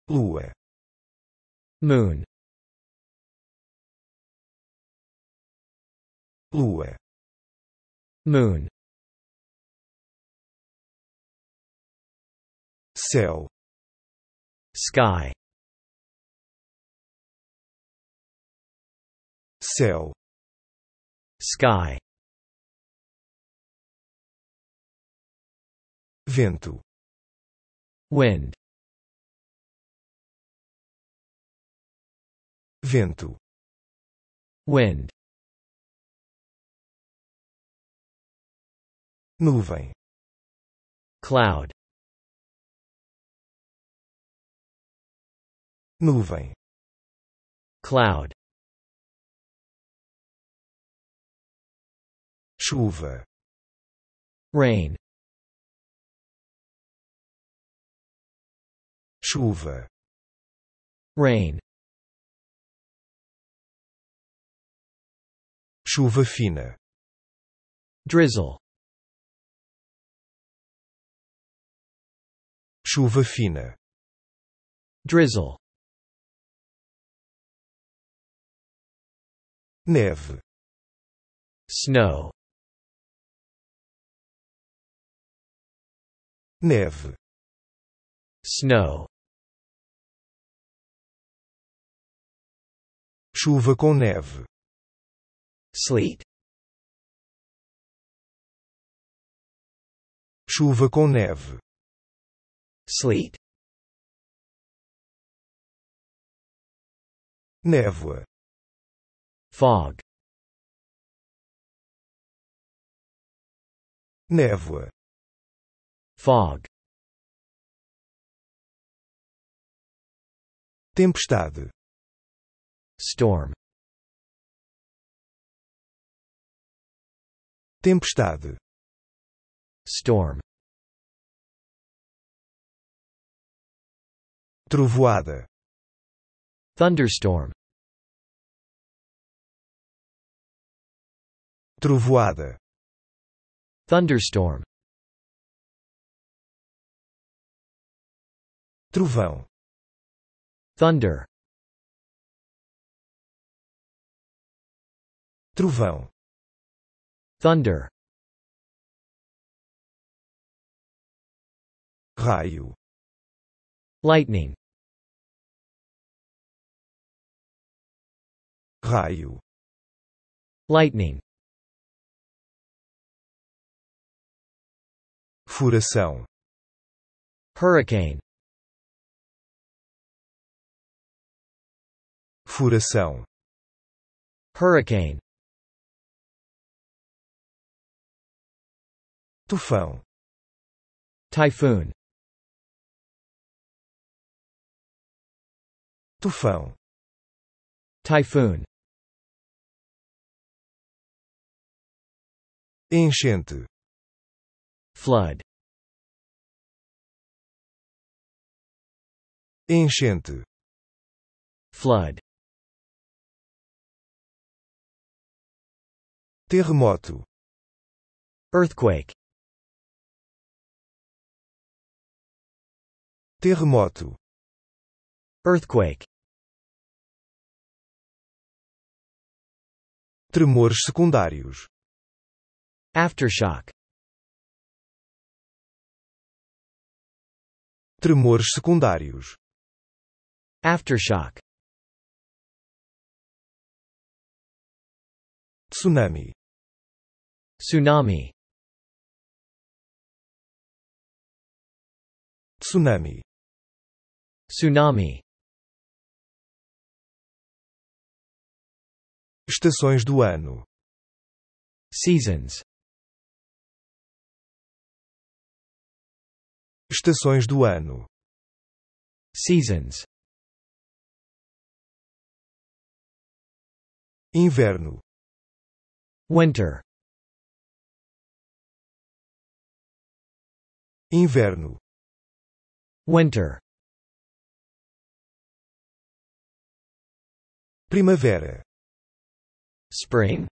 lua, moon, lua, moon, céu, sky, céu, sky, vento, wind, vento, wind, nuvem, cloud, nuvem, cloud, chuva, rain, chuva, rain, chuva fina, drizzle, chuva fina, drizzle, neve, snow, neve, snow, chuva com neve, sleet, chuva com neve, sleet, névoa, fog, névoa, fog, tempestade, storm, tempestade, storm, trovoada, thunderstorm, trovoada, thunderstorm, trovão, thunder, trovão, thunder, raio, lightning, raio, lightning, furação, hurricane, furação, hurricane, tufão, typhoon, tufão, typhoon, enchente, flood, enchente, flood, terremoto, earthquake, terremoto, earthquake, tremores secundários, aftershock, tremores secundários, aftershock, tsunami, tsunami, tsunami, tsunami, estações do ano, seasons, estações do ano, seasons, inverno, winter, inverno, winter, primavera, spring,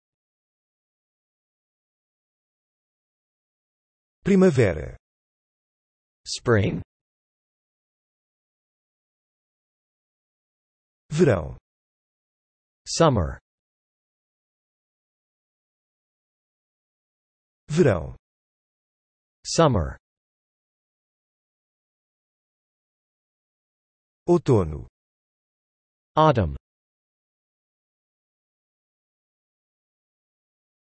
primavera, spring, verão, summer, verão, summer, outono, autumn,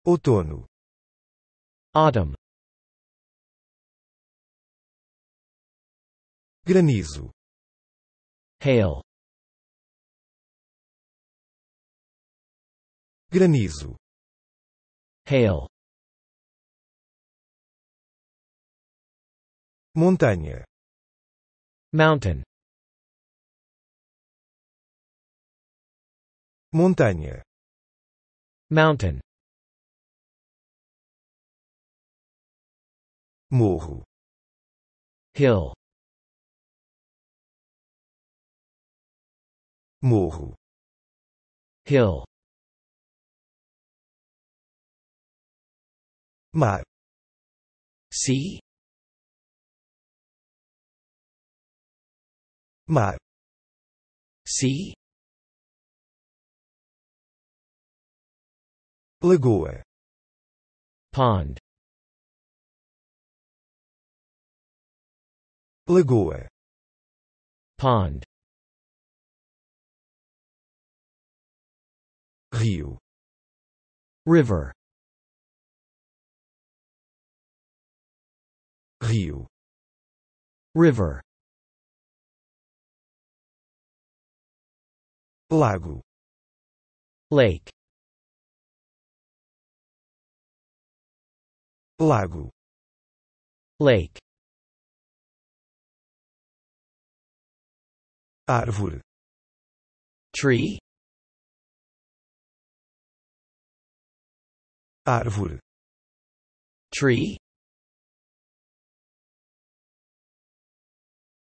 outono, autumn, granizo, hail, granizo, hail, montanha, mountain, Montanha. Mountain. Morro. Hill. Morro. Hill. Mar. Sea. Mar. Sea. Lagoa. Pond. Lagoa. Pond. Rio. River. Rio. River. Lago. Lake. Lago. Lake. Árvore. Tree. Árvore. Tree.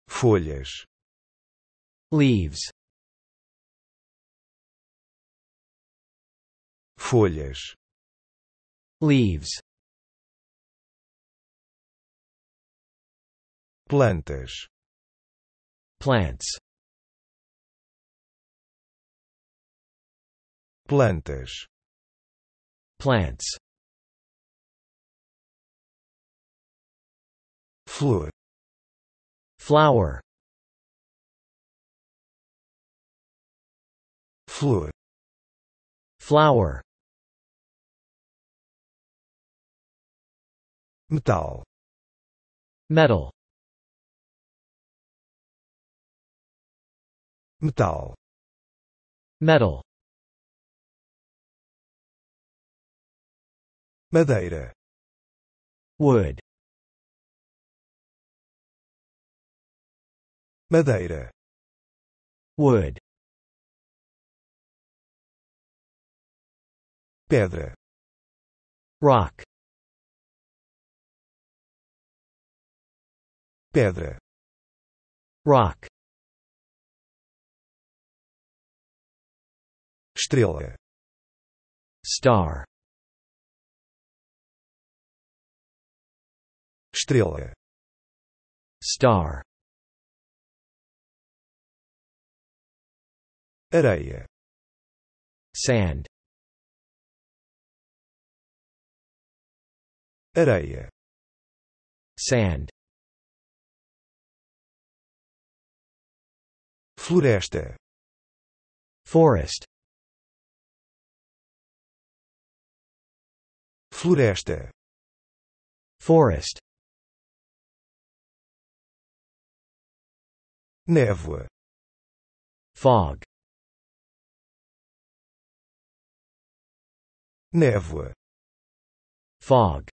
Folhas. Leaves. Folhas. Leaves. Plantas. Plants. Plantas. Plants. Flor. Flower. Flor. Flower. Metal. Metal. Metal. Metal. Madeira. Wood. Madeira. Wood. Pedra. Rock. Pedra. Rock. Estrela. Star. Estrela. Star. Areia. Sand. Areia. Sand. Floresta. Forest. Floresta. Forest. Névoa. Fog. Névoa. Fog.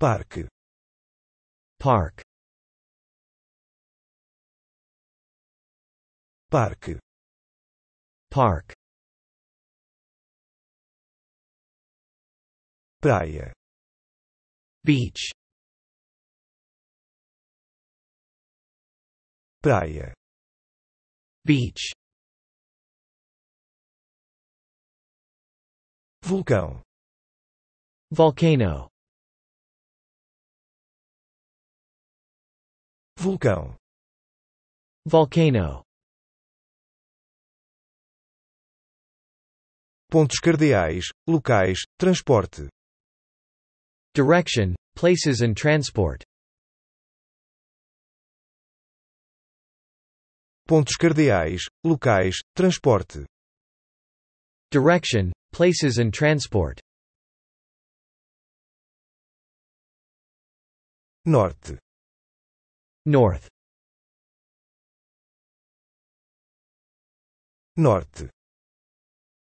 Parque. Park. Parque. Park. Praia. Beach. Praia. Beach. Vulcão. Volcano. Vulcão. Volcano. Pontos cardeais, locais, transporte. Direction, places and transport. Pontos cardeais, locais, transporte. Direction, places and transport. Norte. North. Norte.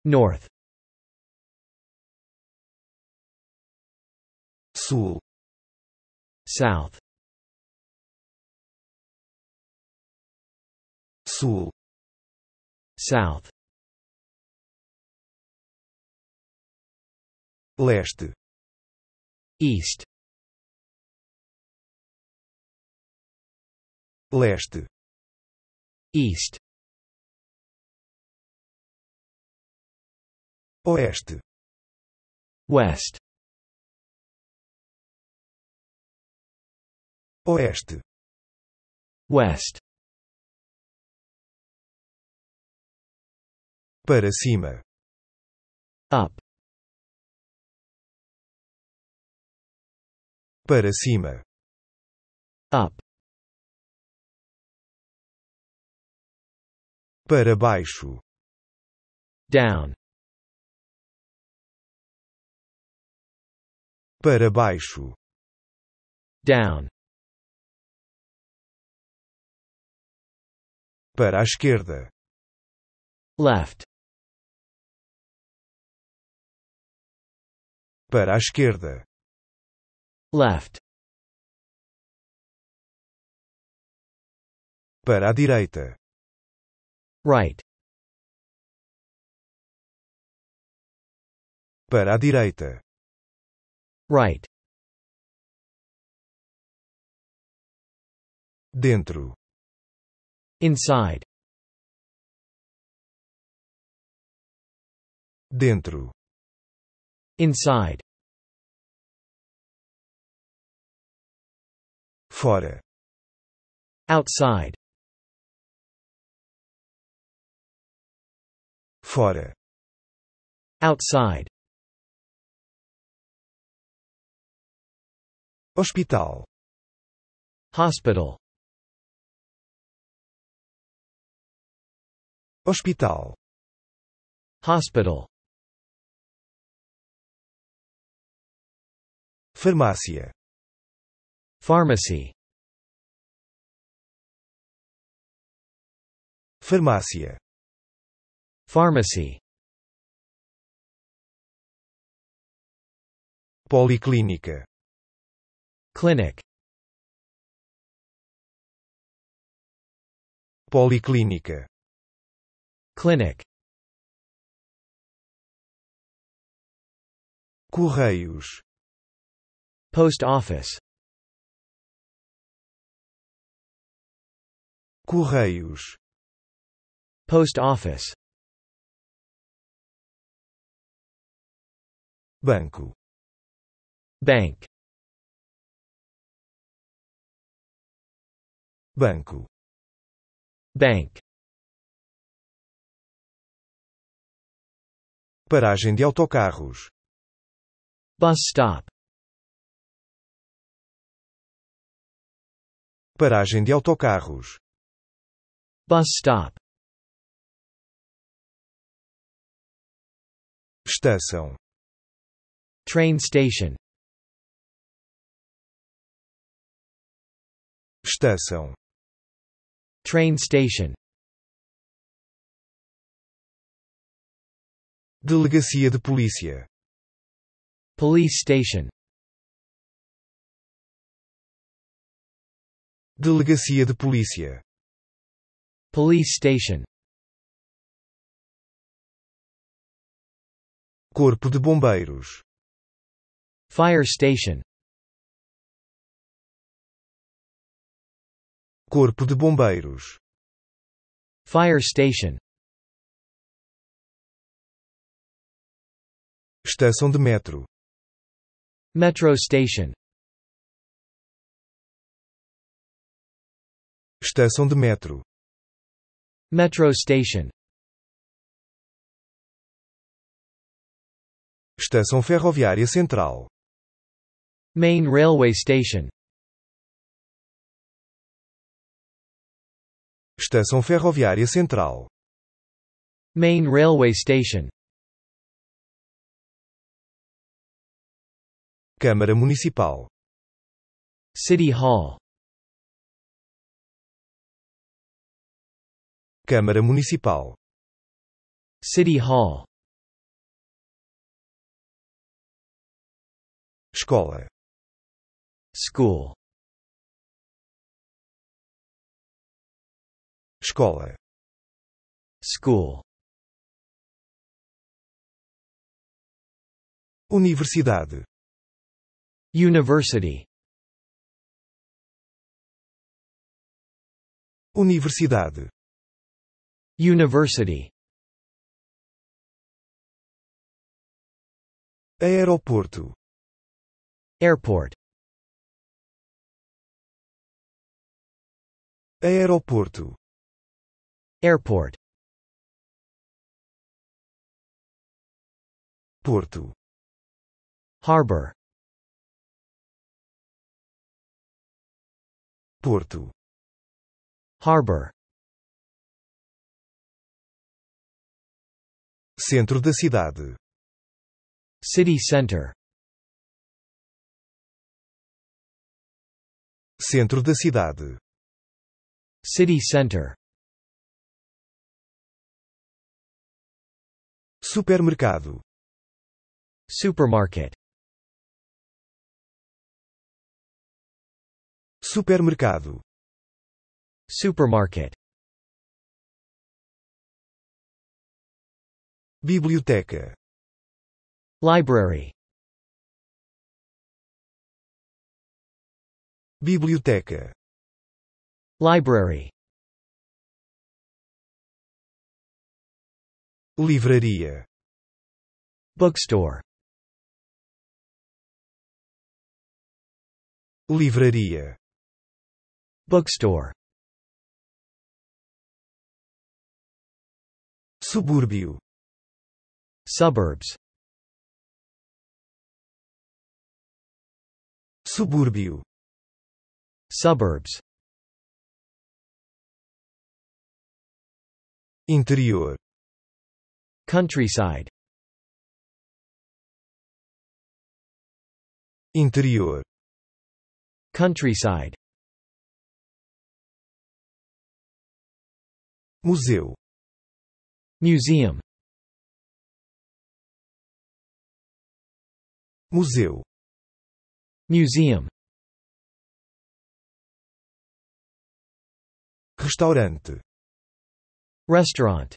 North. Sul. South. Sul. South. Leste. East. Leste. East. Oeste. West. Oeste. West. Para cima. Up. Para cima. Up. Para baixo. Down. Para baixo. Down. Para a esquerda. Left. Para a esquerda. Left. Para a direita. Right. Para a direita. Right. Dentro. Inside. Dentro. Inside. Fora. Outside. Fora. Outside. Hospital. Hospital. Hospital. Hospital. Farmácia. Pharmacy. Farmácia. Pharmacy. Policlínica. Clinic. Policlínica. Clinic. Correios. Post office. Correios. Post office. Banco. Bank. Banco. Bank. Paragem de autocarros. Bus stop. Paragem de autocarros. Bus stop. Estação. Train station. Estação. Train station. Delegacia de polícia. Police station. Delegacia de polícia. Police station. Corpo de bombeiros. Fire station. Corpo de bombeiros. Fire station. Estação de metro. Metro station. Estação de metro. Metro station. Estação ferroviária central. Main railway station. Estação ferroviária central. Main railway station. Câmara municipal. City hall. Câmara municipal. City hall. Escola. School. Escola. School. Universidade. University. Universidade. University. Aeroporto. Airport. Aeroporto. Airport. Porto. Harbor. Porto. Harbor. Centro da cidade. City center. Centro da cidade. City center. Supermercado. Supermarket. Supermercado. Supermarket. Biblioteca. Library. Biblioteca. Library. Livraria. Bookstore. Livraria. Bookstore. Subúrbio. Suburbs. Subúrbio. Suburbs. Interior. Countryside. Interior. Countryside. Museu. Museum. Museu. Museum. Restaurante. Restaurant.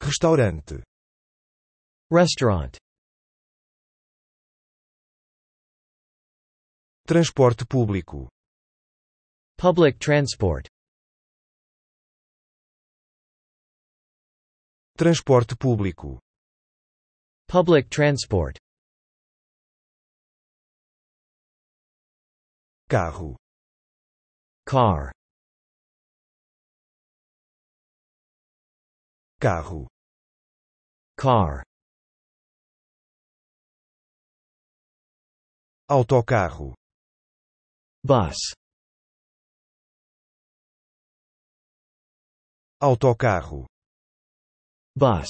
Restaurante. Restaurant. Transporte público. Public transport. Transporte público. Public transport. Carro. Car. Carro. Car. Autocarro. Bus. Autocarro. Bus.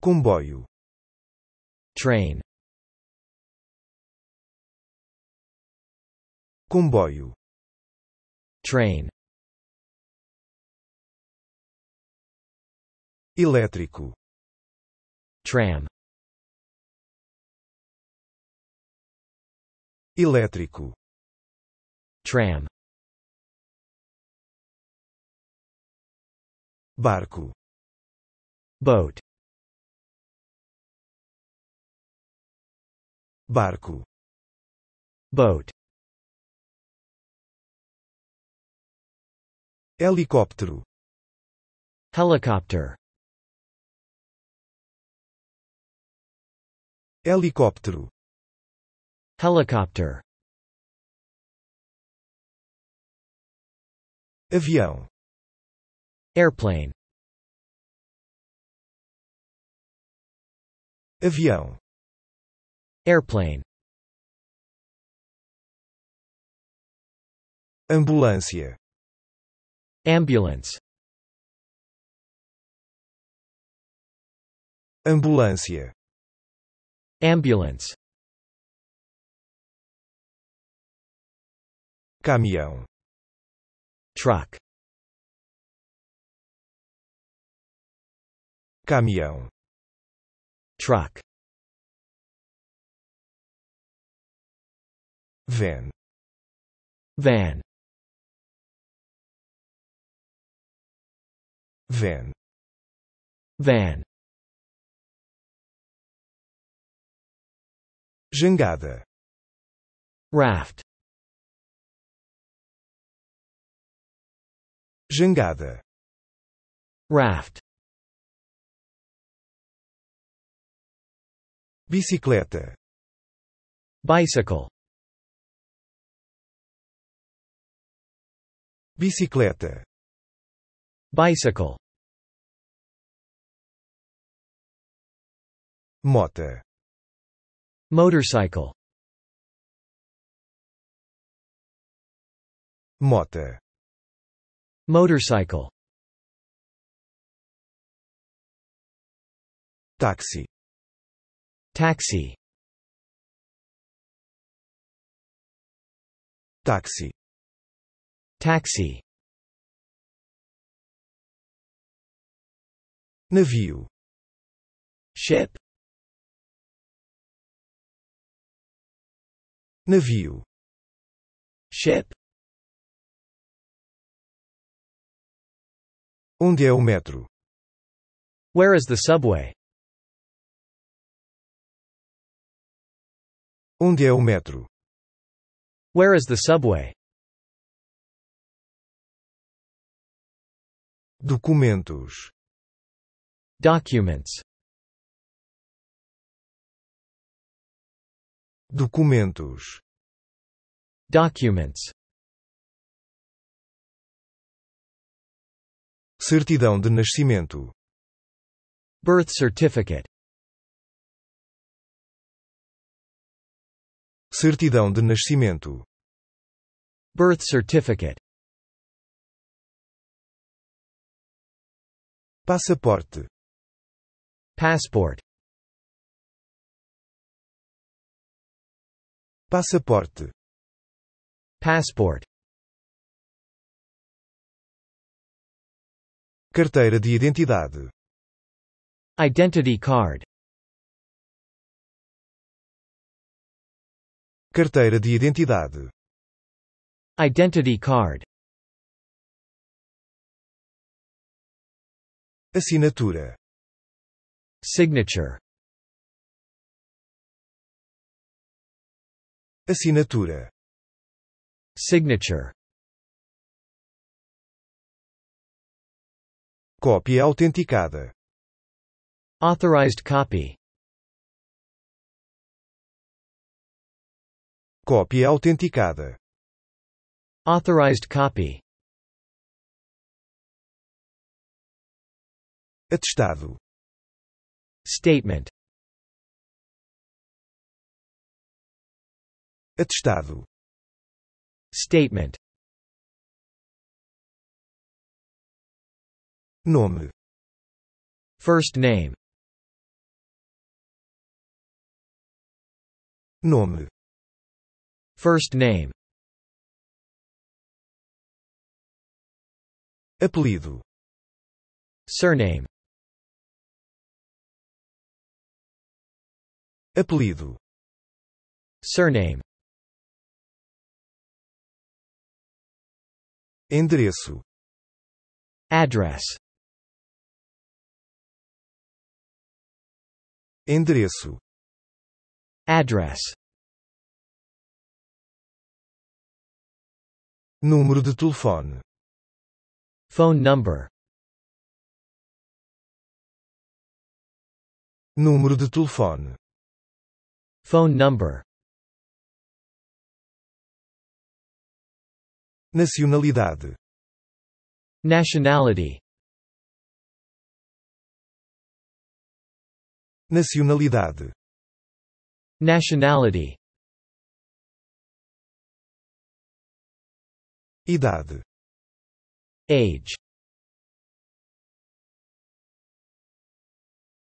Comboio. Train. Comboio. Train. Elétrico. Tram. Elétrico. Tram. Barco. Boat. Barco. Boat. Helicóptero. Helicopter. Helicóptero. Helicopter. Avião. Airplane. Avião. Airplane. Ambulância. Ambulance. Ambulância. Ambulance. Caminhão. Truck. Caminhão. Truck. Van. Van. Van. Van. Jangada. Raft. Jangada. Raft. Bicicleta. Bicycle. Bicicleta. Bicycle. Mota. Motorcycle. Mota. Motorcycle. Táxi. Taxi. Táxi. Taxi. Navio. Ship. Navio. Ship. Onde é o metro? Where is the subway? Onde é o metro? Where is the subway? Documentos. Documents. Documentos. Documents. Certidão de nascimento. Birth certificate. Certidão de nascimento. Birth certificate. Passaporte. Passport. Passaporte. Passport. Carteira de identidade. Identity card. Carteira de identidade. Identity card. Assinatura. Signature. Assinatura. Signature. Cópia autenticada. Authorized copy. Cópia autenticada. Authorized copy. Atestado. Statement. Atestado. Statement. Nome. First name. Nome. First name. Apelido. Surname. Apelido. Surname. Endereço. Address. Endereço. Address. Número de telefone. Phone number. Número de telefone. Phone number. Nacionalidade. Nationality. Nacionalidade. Nationality. Idade. Age.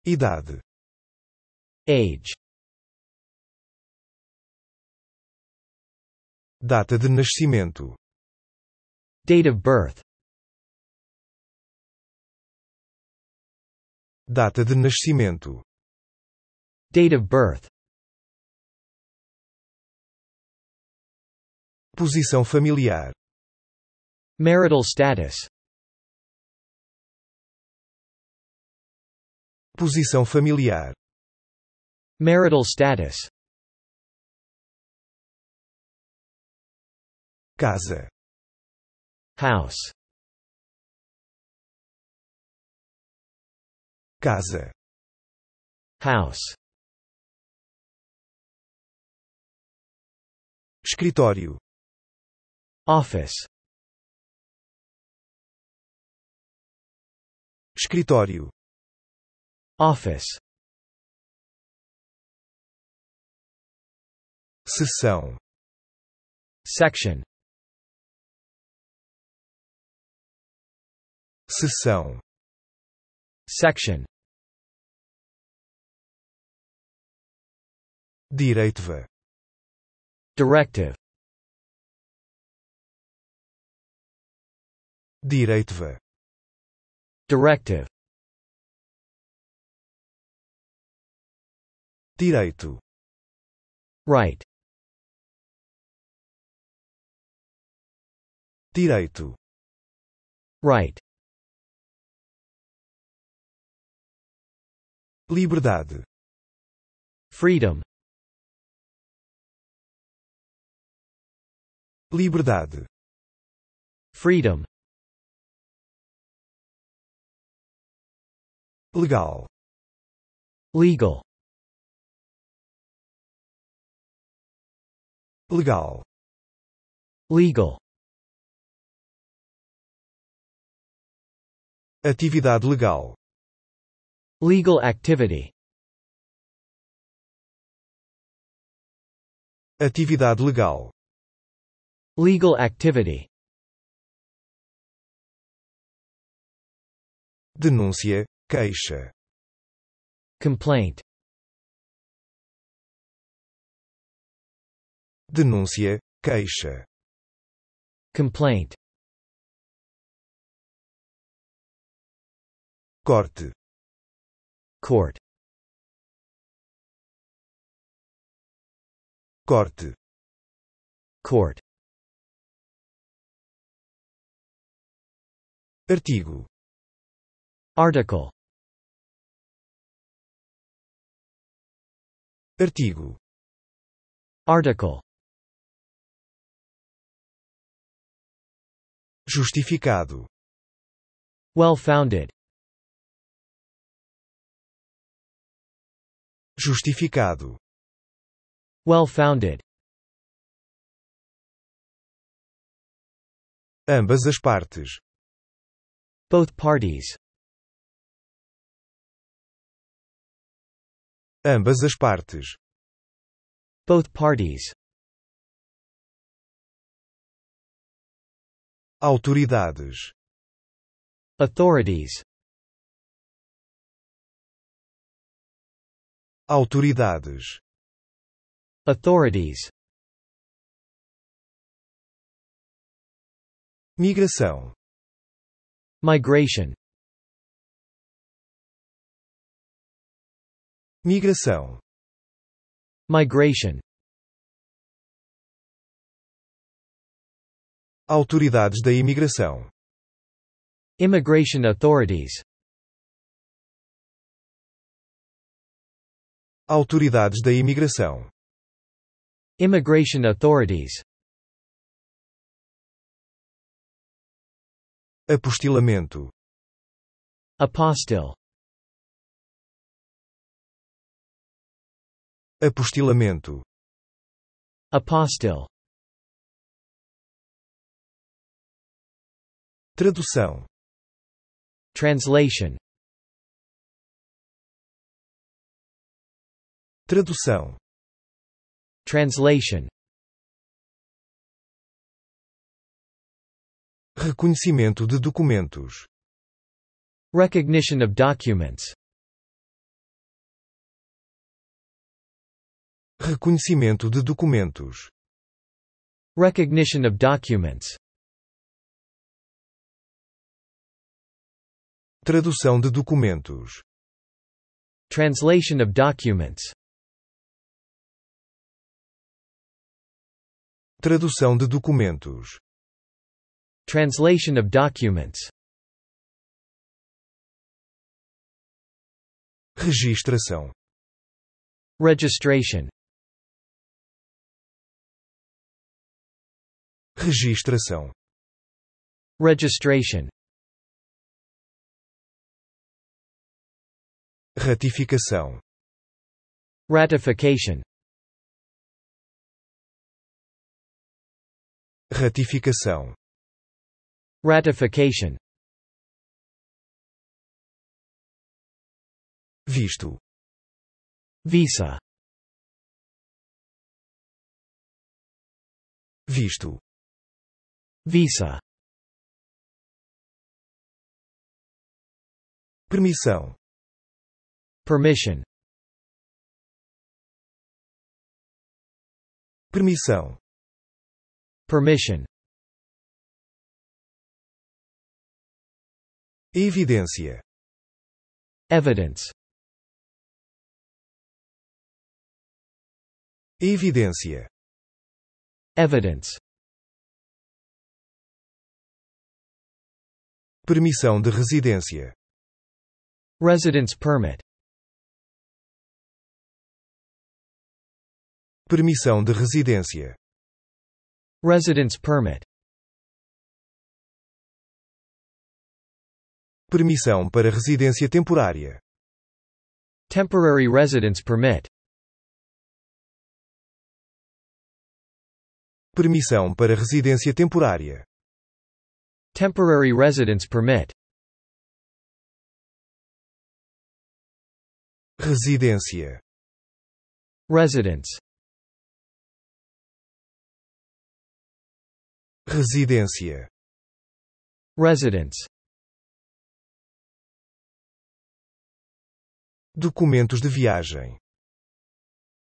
Idade. Age. Data de nascimento. Date of birth. Data de nascimento. Date of birth. Posição familiar. Marital status. Posição familiar. Marital status. Casa. House. Casa. House. Escritório. Office. Escritório. Office. Seção. Section. Seção. Section. Diretiva. Directive. Diretiva. Directive. Direito. Right. Direito. Right. Liberdade. Freedom. Liberdade. Freedom. Legal. Legal. Legal. Legal. Atividade legal. Legal activity. Atividade legal. Legal activity. Denúncia, queixa. Complaint. Denúncia, queixa. Complaint. Corte. Court. Corte. Court. Artigo. Article. Artigo. Article. Justificado. Well-founded. Justificado. Well-founded. Ambas as partes. Both parties. Ambas as partes. Both parties. Autoridades. Authorities. Autoridades. Authorities. Migração. Migration. Migração. Migration. Autoridades da imigração. Immigration authorities. Autoridades da imigração. Immigration authorities. Apostilamento. Apostille. Apostilamento. Apostille. Tradução. Translation. Tradução. Translation. Reconhecimento de documentos. Recognition of documents. Reconhecimento de documentos. Recognition of documents. Tradução de documentos. Translation of documents. Tradução de documentos. Translation of documents. Registração. Registration. Registração. Registration. Ratificação. Ratification. Ratificação. Ratification. Visto. Visa. Visto. Visa. Permissão. Permission. Permissão. Permission. Evidência. Evidence. Evidência. Evidence. Permissão de residência. Residence permit. Permissão de residência. Residence permit. Permissão para residência temporária. Temporary residence permit. Permissão para residência temporária. Temporary residence permit. Residência. Residence. Residência. Residence. Documentos de viagem.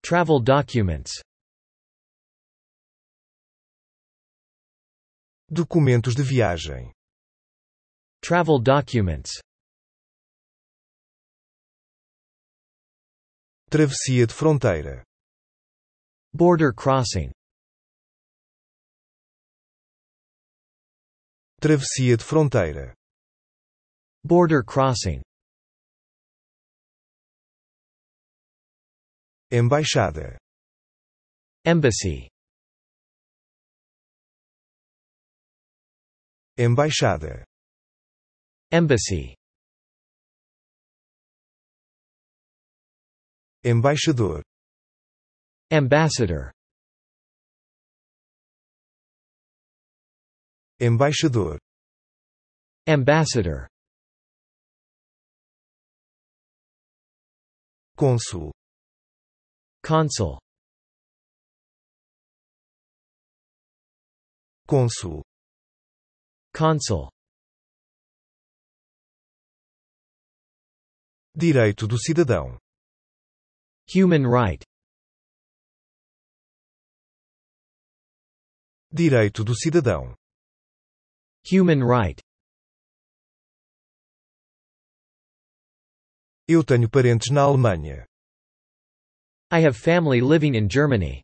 Travel documents. Documentos de viagem. Travel documents. Travessia de fronteira. Border crossing. Travessia de fronteira. Border crossing. Embaixada. Embassy. Embaixada. Embassy. Embaixador. Ambassador. Embaixador. Ambassador. Cônsul. Consul. Cônsul. Consul. Direito do cidadão. Human right. Direito do cidadão. Human right. Eu tenho parentes na Alemanha. I have family living in Germany.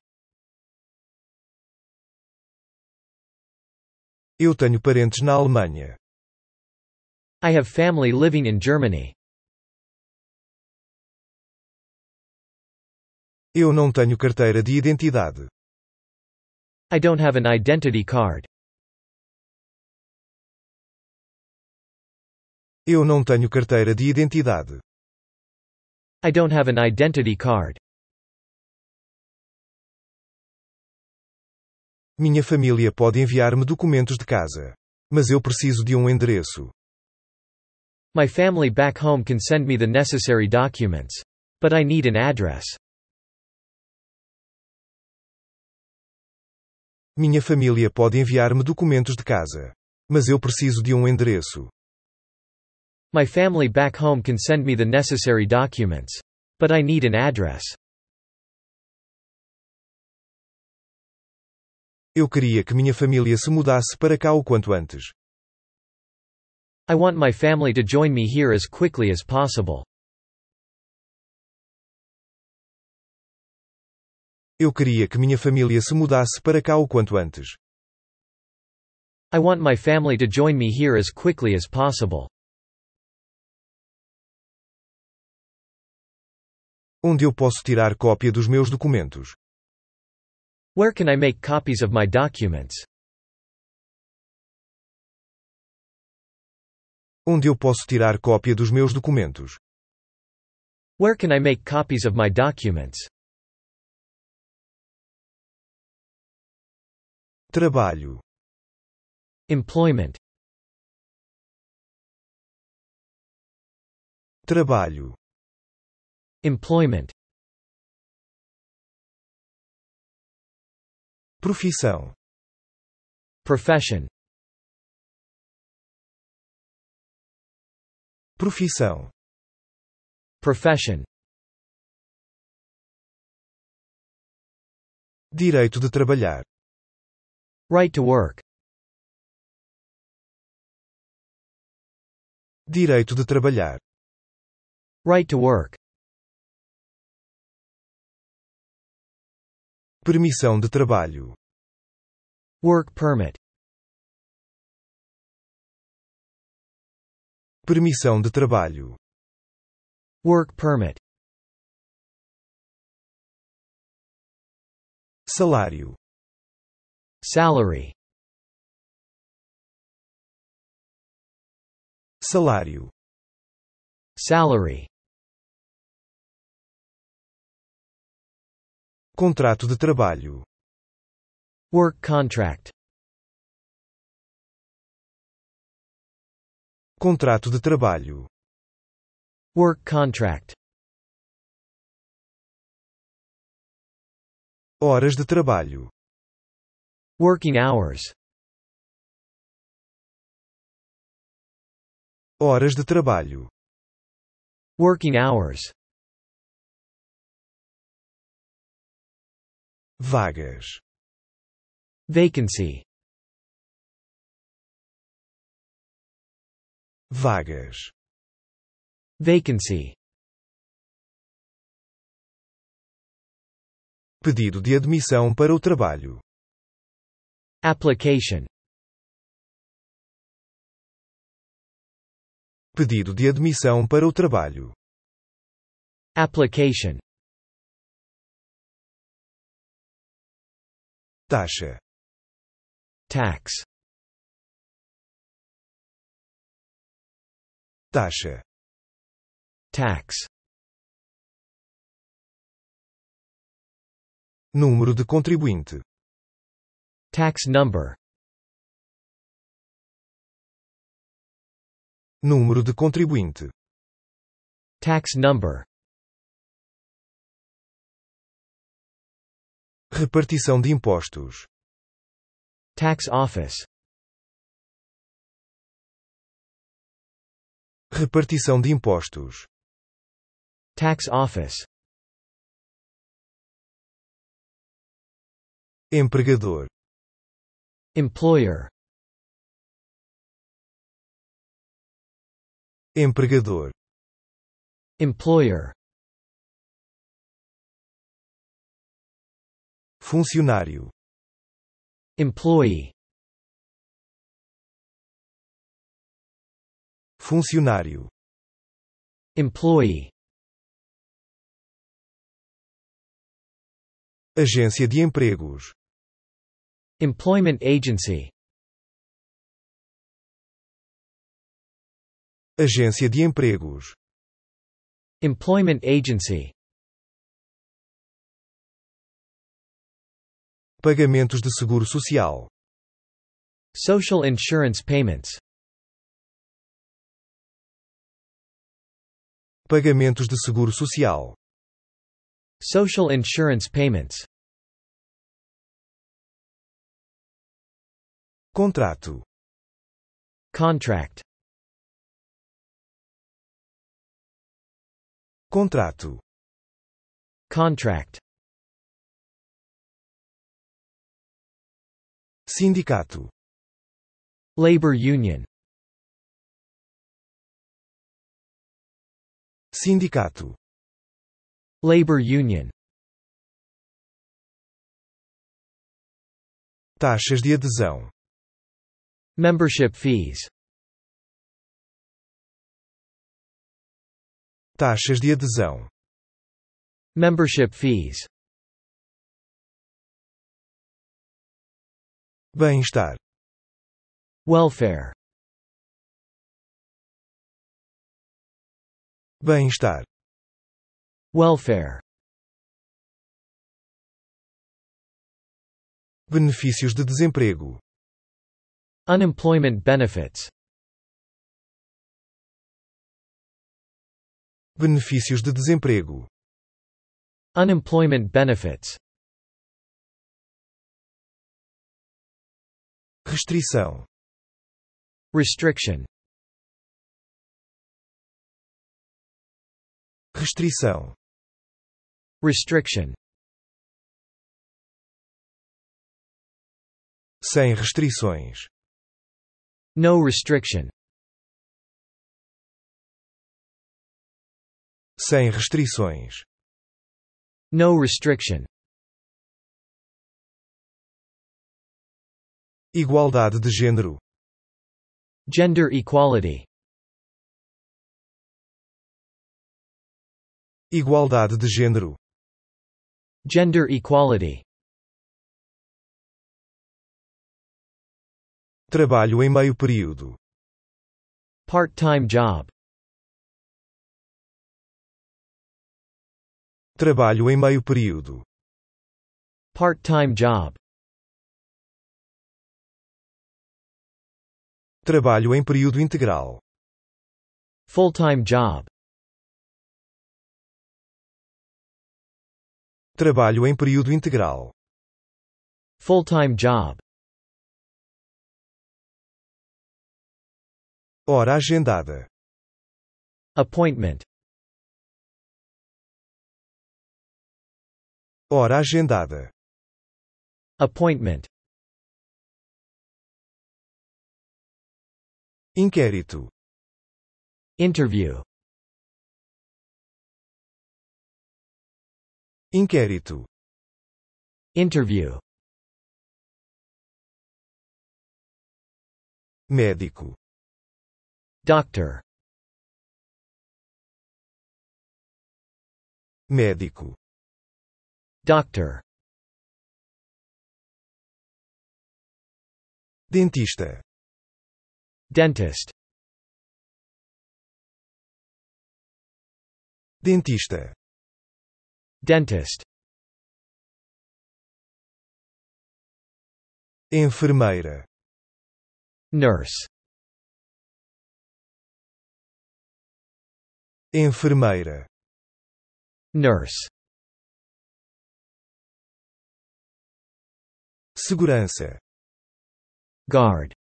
Eu tenho parentes na Alemanha. I have family living in Germany. Eu não tenho carteira de identidade. I don't have an identity card. Eu não tenho carteira de identidade. I don't have an identity card. Minha família pode enviar-me documentos de casa. Mas eu preciso de um endereço. My family back home can send me the necessary documents. But I need an address. Minha família pode enviar-me documentos de casa. Mas eu preciso de um endereço. My family back home can send me the necessary documents. But I need an address. Eu queria que minha família se mudasse para cá o quanto antes. I want my family to join me here as quickly as possible. Eu queria que minha família se mudasse para cá o quanto antes. I want my family to join me here as quickly as possible. Onde eu posso tirar cópia dos meus documentos? Where can I make copies of my documents? Onde eu posso tirar cópia dos meus documentos? Where can I make copies of my documents? Trabalho. Employment. Trabalho. Employment. Profissão. Profession. Profissão. Profession. Direito de trabalhar. Right to work. Direito de trabalhar. Right to work. Permissão de trabalho. Work permit. Permissão de trabalho. Work permit. Salário. Salary. Salário. Salary. Contrato de trabalho. Work contract. Contrato de trabalho. Work contract. Horas de trabalho. Working hours. Horas de trabalho. Working hours. Vagas. Vacancy. Vagas. Vacancy. Pedido de admissão para o trabalho. Application. Pedido de admissão para o trabalho. Application. Taxa. Tax. Taxa. Tax. Número de contribuinte. Tax number. Número de contribuinte. Tax number. Repartição de impostos. Tax office. Repartição de impostos. Tax office. Empregador. Employer. Empregador. Employer. Funcionário. Employee. Funcionário. Employee. Agência de empregos. Employment agency. Agência de empregos. Employment agency. Pagamentos de seguro social. Social insurance payments. Pagamentos de seguro social. Social insurance payments. Contrato. Contract. Contrato. Contract. Sindicato. Labor union. Sindicato. Labor union. Taxas de adesão. Membership fees. Taxas de adesão. Membership fees. Bem-estar. Welfare. Bem-estar. Welfare. Benefícios de desemprego. Unemployment benefits. Benefícios de desemprego. Unemployment benefits. Restrição. Restriction. Restrição. Restriction. Sem restrições. No restriction. Sem restrições. No restriction. Igualdade de gênero. Gender equality. Igualdade de gênero. Gender equality. Trabalho em meio período. Part-time job. Trabalho em meio período. Part-time job. Trabalho em período integral. Full-time job. Trabalho em período integral. Full-time job. Hora agendada. Appointment. Hora agendada. Appointment. Inquérito. Interview. Inquérito. Interview. Médico. Doctor. Médico. Doctor. Dentista. Dentist. Dentista. Dentist. Enfermeira. Nurse. Enfermeira. Nurse. Segurança. Guard.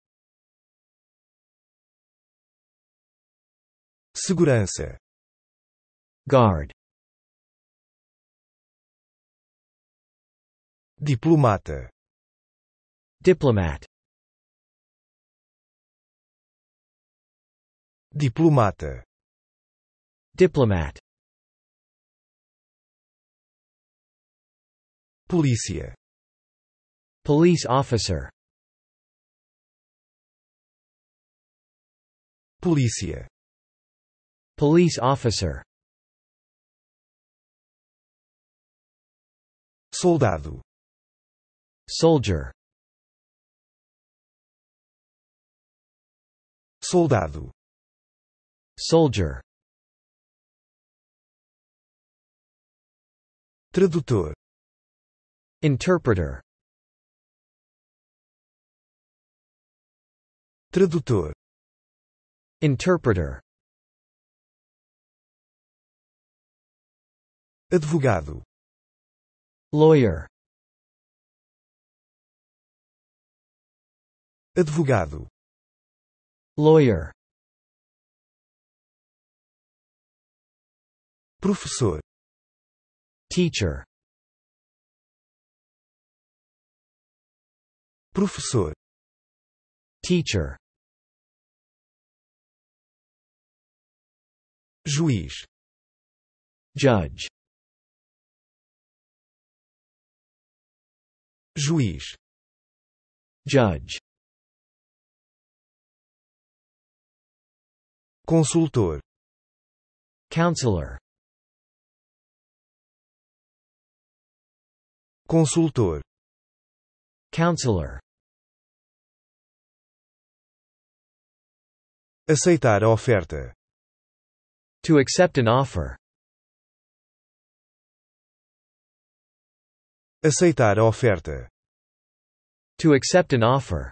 Segurança. Guard. Diplomata. Diplomat. Diplomata. Diplomat. Polícia. Police officer. Polícia. Police officer. Soldado. Soldier. Soldado. Soldier. Tradutor. Interpreter. Tradutor. Interpreter. Advogado. Lawyer. Advogado. Lawyer. Professor. Teacher. Professor. Teacher. Juiz. Judge. Juiz. Judge. Consultor. Counselor. Consultor. Counselor. Aceitar a oferta. To accept an offer. Aceitar a oferta. To accept an offer.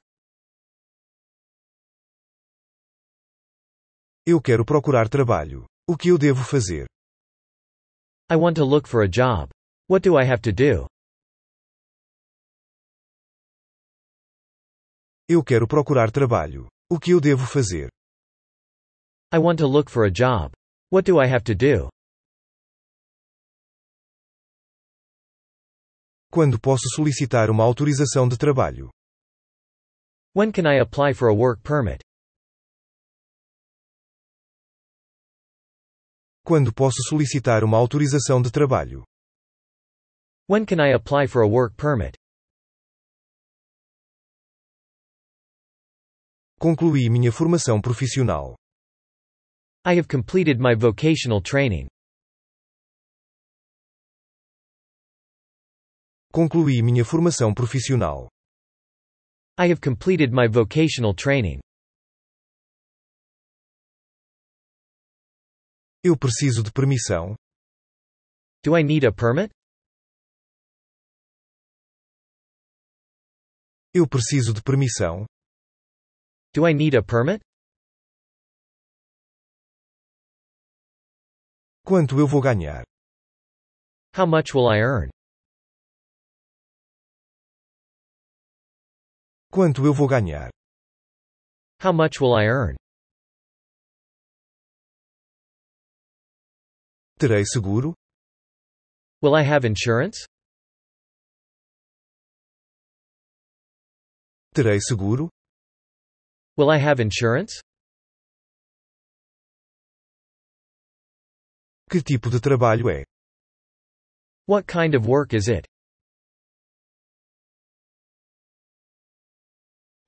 Eu quero procurar trabalho. O que eu devo fazer? I want to look for a job. What do I have to do? Eu quero procurar trabalho. O que eu devo fazer? I want to look for a job. What do I have to do? Quando posso solicitar uma autorização de trabalho? When can I apply for a work permit? Quando posso solicitar uma autorização de trabalho? When can I apply for a work permit? Concluí minha formação profissional. I have completed my vocational training. Concluí minha formação profissional. I have completed my vocational training. Eu preciso de permissão. Do I need a permit? Eu preciso de permissão. Do I need a permit? Quanto eu vou ganhar? How much will I earn? Quanto eu vou ganhar? How much will I earn? Terei seguro? Will I have insurance? Terei seguro? Will I have insurance? Que tipo de trabalho é? What kind of work is it?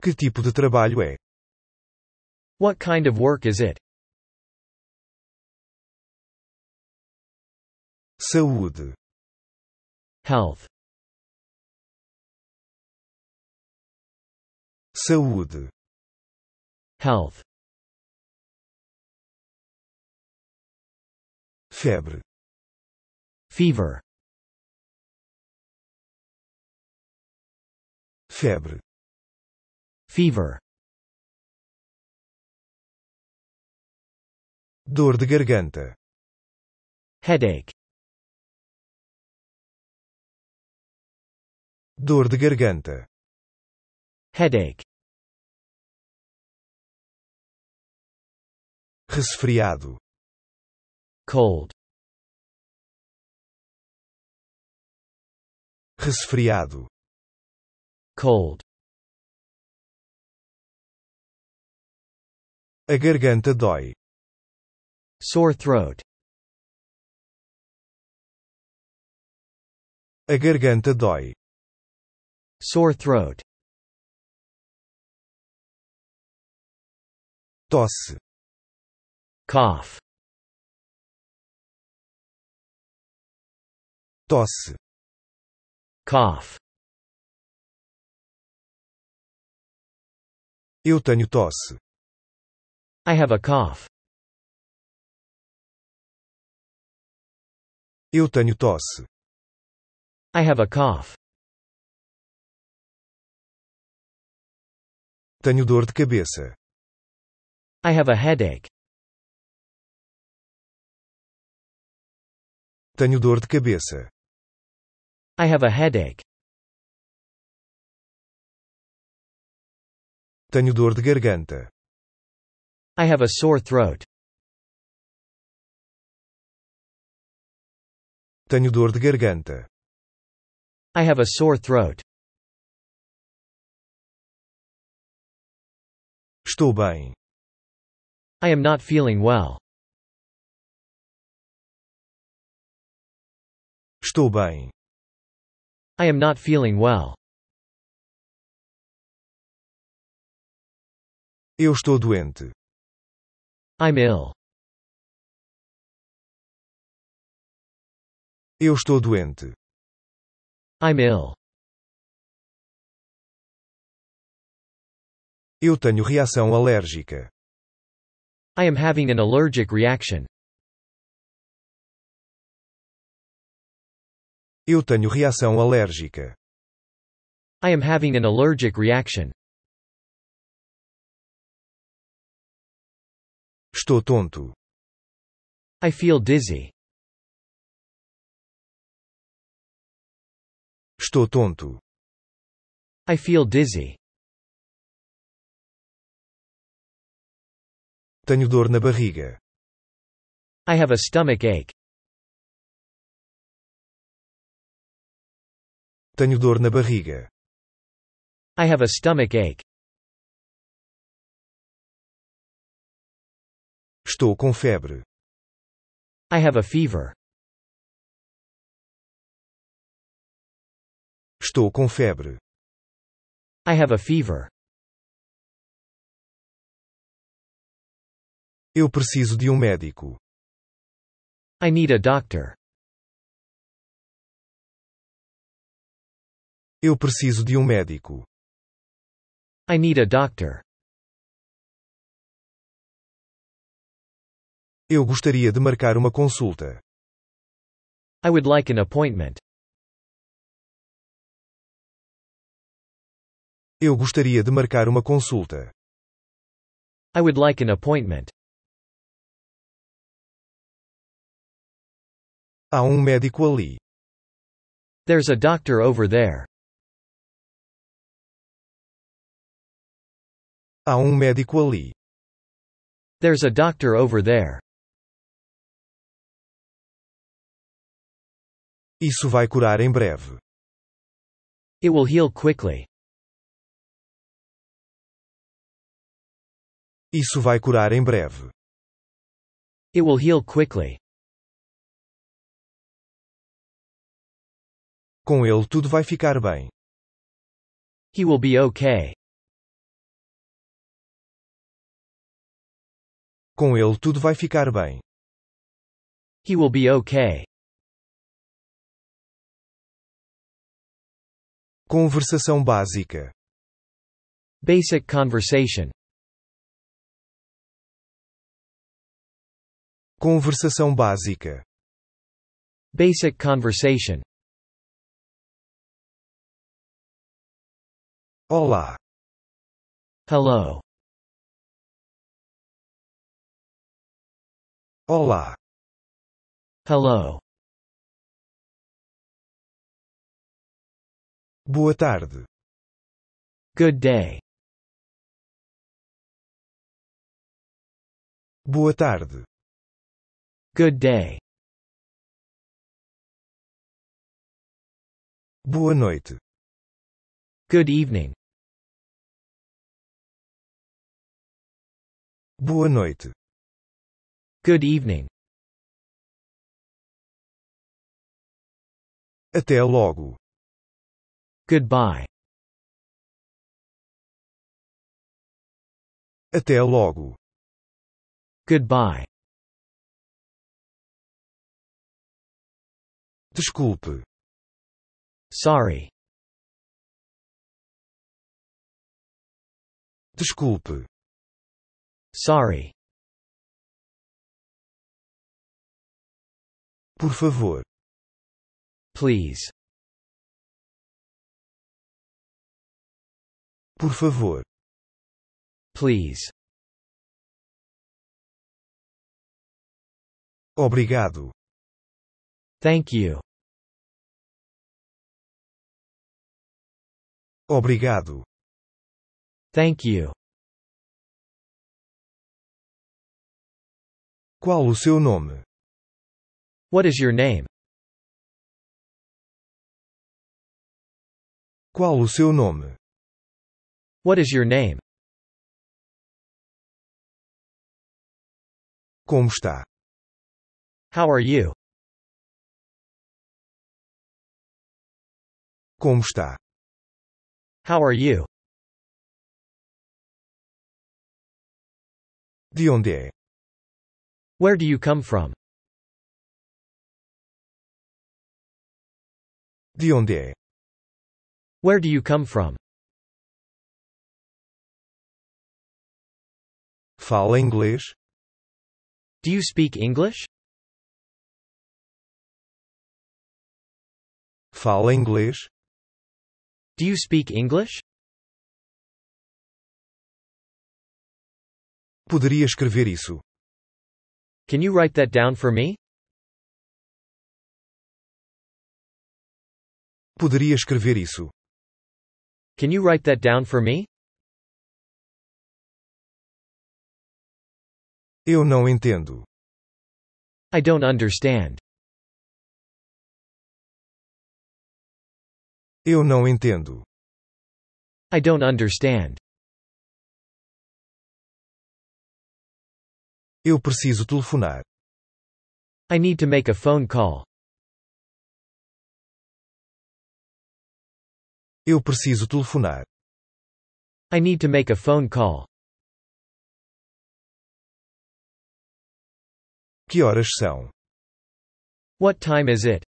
Que tipo de trabalho é? What kind of work is it? Saúde. Health. Saúde. Health. Febre. Fever. Febre. Fever. Dor de garganta. Headache. Dor de garganta. Headache. Resfriado. Cold. Resfriado. Cold. A garganta dói. Sore throat. A garganta dói. Sore throat. Tosse. Cough. Tosse. Cough. Eu tenho tosse. I have a cough. Eu tenho tosse. I have a cough. Tenho dor de cabeça. I have a headache. Tenho dor de cabeça. I have a headache. Tenho dor de garganta. I have a sore throat. Tenho dor de garganta. I have a sore throat. Estou bem. I am not feeling well. Estou bem. I am not feeling well. Eu estou doente. I'm ill. Eu estou doente. I'm ill. Eu tenho reação alérgica. I am having an allergic reaction. Eu tenho reação alérgica. I am having an allergic reaction. Estou tonto. I feel dizzy. Estou tonto. I feel dizzy. Tenho dor na barriga. I have a stomach ache. Tenho dor na barriga. I have a stomach ache. Estou com febre. I have a fever. Estou com febre. I have a fever. Eu preciso de um médico. I need a doctor. Eu preciso de um médico. I need a doctor. Eu gostaria de marcar uma consulta. I would like an appointment. Eu gostaria de marcar uma consulta. I would like an appointment. Há um médico ali. There's a doctor over there. Há um médico ali. There's a doctor over there. Isso vai curar em breve. It will heal quickly. Isso vai curar em breve. It will heal quickly. Com ele tudo vai ficar bem. He will be okay. Com ele tudo vai ficar bem. He will be okay. Conversação básica. Basic conversation. Conversação básica. Basic conversation. Olá. Hello. Olá. Hello. Boa tarde. Good day. Boa tarde. Good day. Boa noite. Good evening. Boa noite. Good evening. Até logo. Goodbye. Até logo. Goodbye. Desculpe. Sorry. Desculpe. Sorry. Por favor. Please. Por favor. Please. Obrigado. Thank you. Obrigado. Thank you. Qual o seu nome? What is your name? Qual o seu nome? What is your name? Como está? How are you? Como está? How are you? De onde é? Where do you come from? De onde é? Where do you come from? Fala inglês? Do you speak English? Fala inglês? Do you speak English? Poderia escrever isso. Can you write that down for me? Poderia escrever isso. Can you write that down for me? Eu não entendo. I don't understand. Eu não entendo. I don't understand. Eu preciso telefonar. I need to make a phone call. Eu preciso telefonar. I need to make a phone call. Que horas são? What time is it?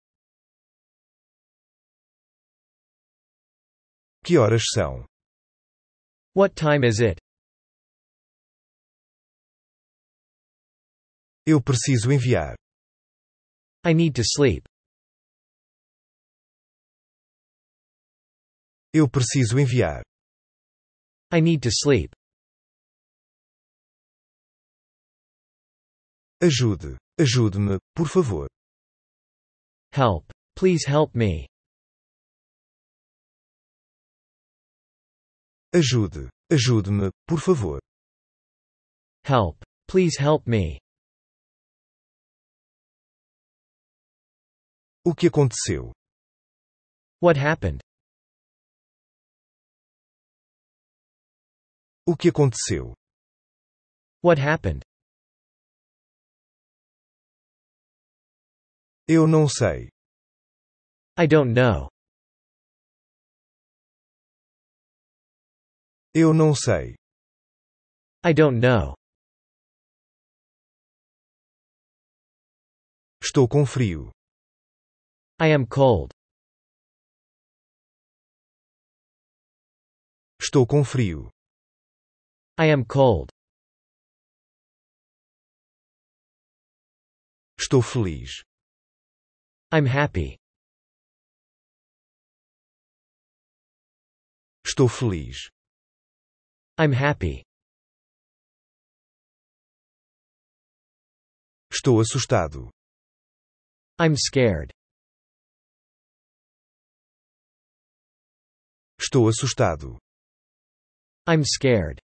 Que horas são? What time is it? Eu preciso enviar. I need to sleep. Eu preciso enviar. I need to sleep. Ajude. Ajude-me, por favor. Help. Please help me. Ajude. Ajude-me, por favor. Help. Please help me. O que aconteceu? What happened? O que aconteceu? What happened? Eu não sei. I don't know. Eu não sei. I don't know. Estou com frio. I am cold. Estou com frio. I am cold. Estou feliz. I'm happy. Estou feliz. I'm happy. Estou assustado. I'm scared. Estou assustado. I'm scared.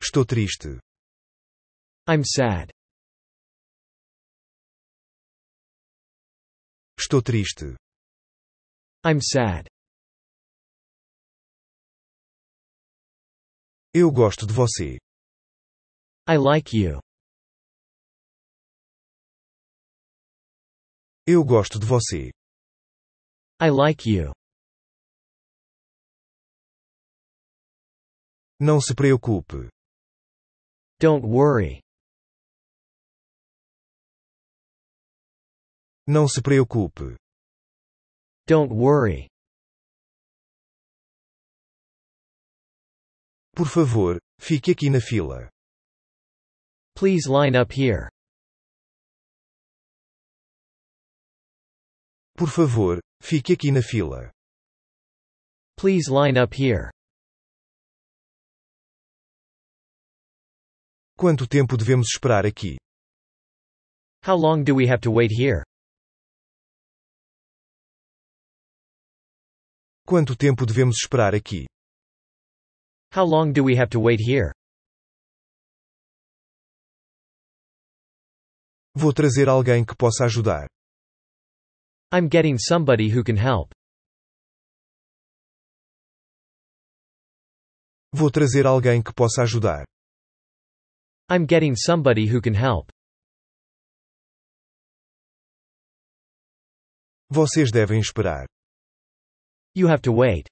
Estou triste. I'm sad. Estou triste. I'm sad. Eu gosto de você. I like you. Eu gosto de você. I like you. Não se preocupe. Don't worry. Não se preocupe. Don't worry. Por favor, fique aqui na fila. Please line up here. Por favor, fique aqui na fila. Please line up here. Quanto tempo devemos esperar aqui? How long do we have to wait here? Quanto tempo devemos esperar aqui? How long do we have to wait here? Vou trazer alguém que possa ajudar. I'm getting somebody who can help. Vou trazer alguém que possa ajudar. I'm getting somebody who can help. Vocês devem esperar. You have to wait.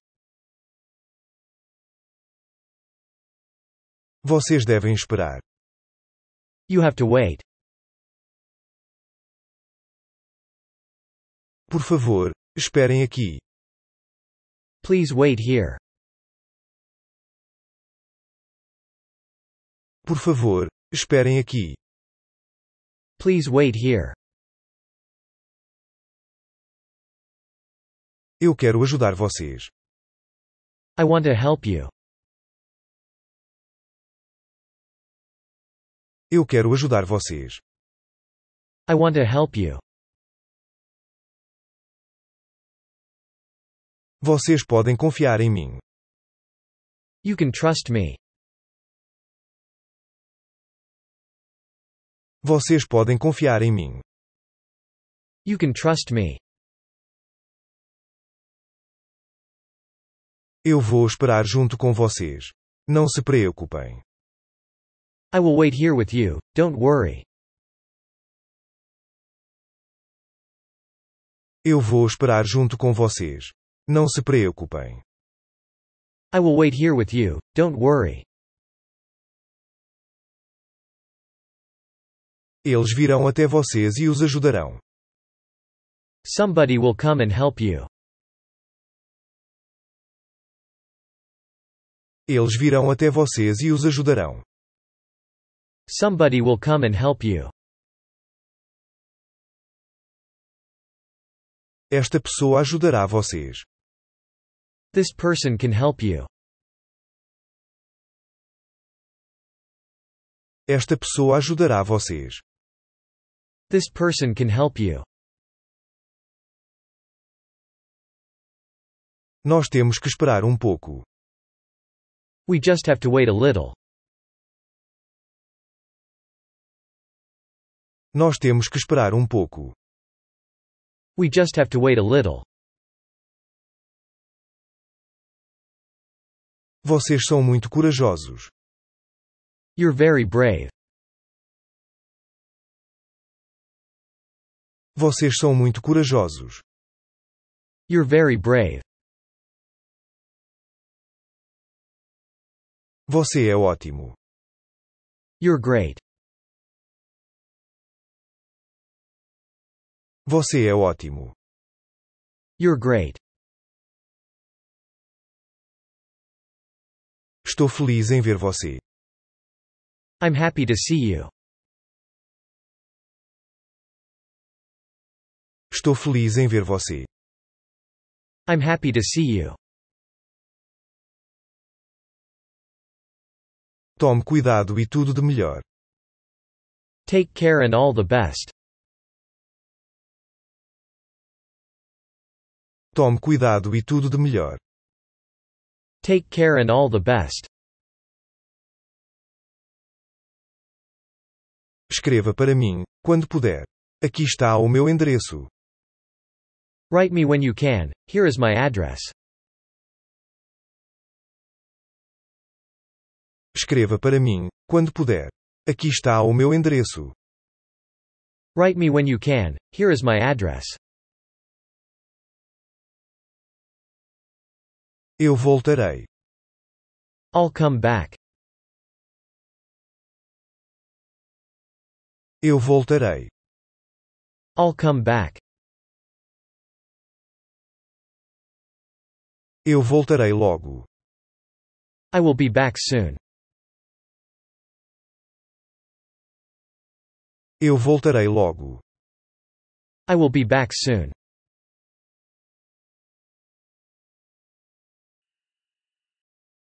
Vocês devem esperar. You have to wait. Por favor, esperem aqui. Please wait here. Por favor, esperem aqui. Please wait here. Eu quero ajudar vocês. I want to help you. Eu quero ajudar vocês. I want to help you. Vocês podem confiar em mim. You can trust me. Vocês podem confiar em mim. You can trust me. Eu vou esperar junto com vocês. Não se preocupem. I will wait here with you, don't worry. Eu vou esperar junto com vocês. Não se preocupem. I will wait here with you, don't worry. Eles virão até vocês e os ajudarão. Somebody will come and help you. Eles virão até vocês e os ajudarão. Somebody will come and help you. Esta pessoa ajudará vocês. This person can help you. Esta pessoa ajudará vocês. This person can help you. Nós temos que esperar um pouco. We just have to wait a little. Nós temos que esperar um pouco. We just have to wait a little. Vocês são muito corajosos. You're very brave. Vocês são muito corajosos. You're very brave. Você é ótimo. You're great. Você é ótimo. You're great. Estou feliz em ver você. I'm happy to see you. Estou feliz em ver você. I'm happy to see you. Tome cuidado e tudo de melhor. Take care and all the best. Tome cuidado e tudo de melhor. Take care and all the best. Escreva para mim, quando puder. Aqui está o meu endereço. Write me when you can, here is my address. Escreva para mim, quando puder. Aqui está o meu endereço. Write me when you can, here is my address. Eu voltarei. I'll come back. Eu voltarei. I'll come back. Eu voltarei logo. I will be back soon. Eu voltarei logo. I will be back soon.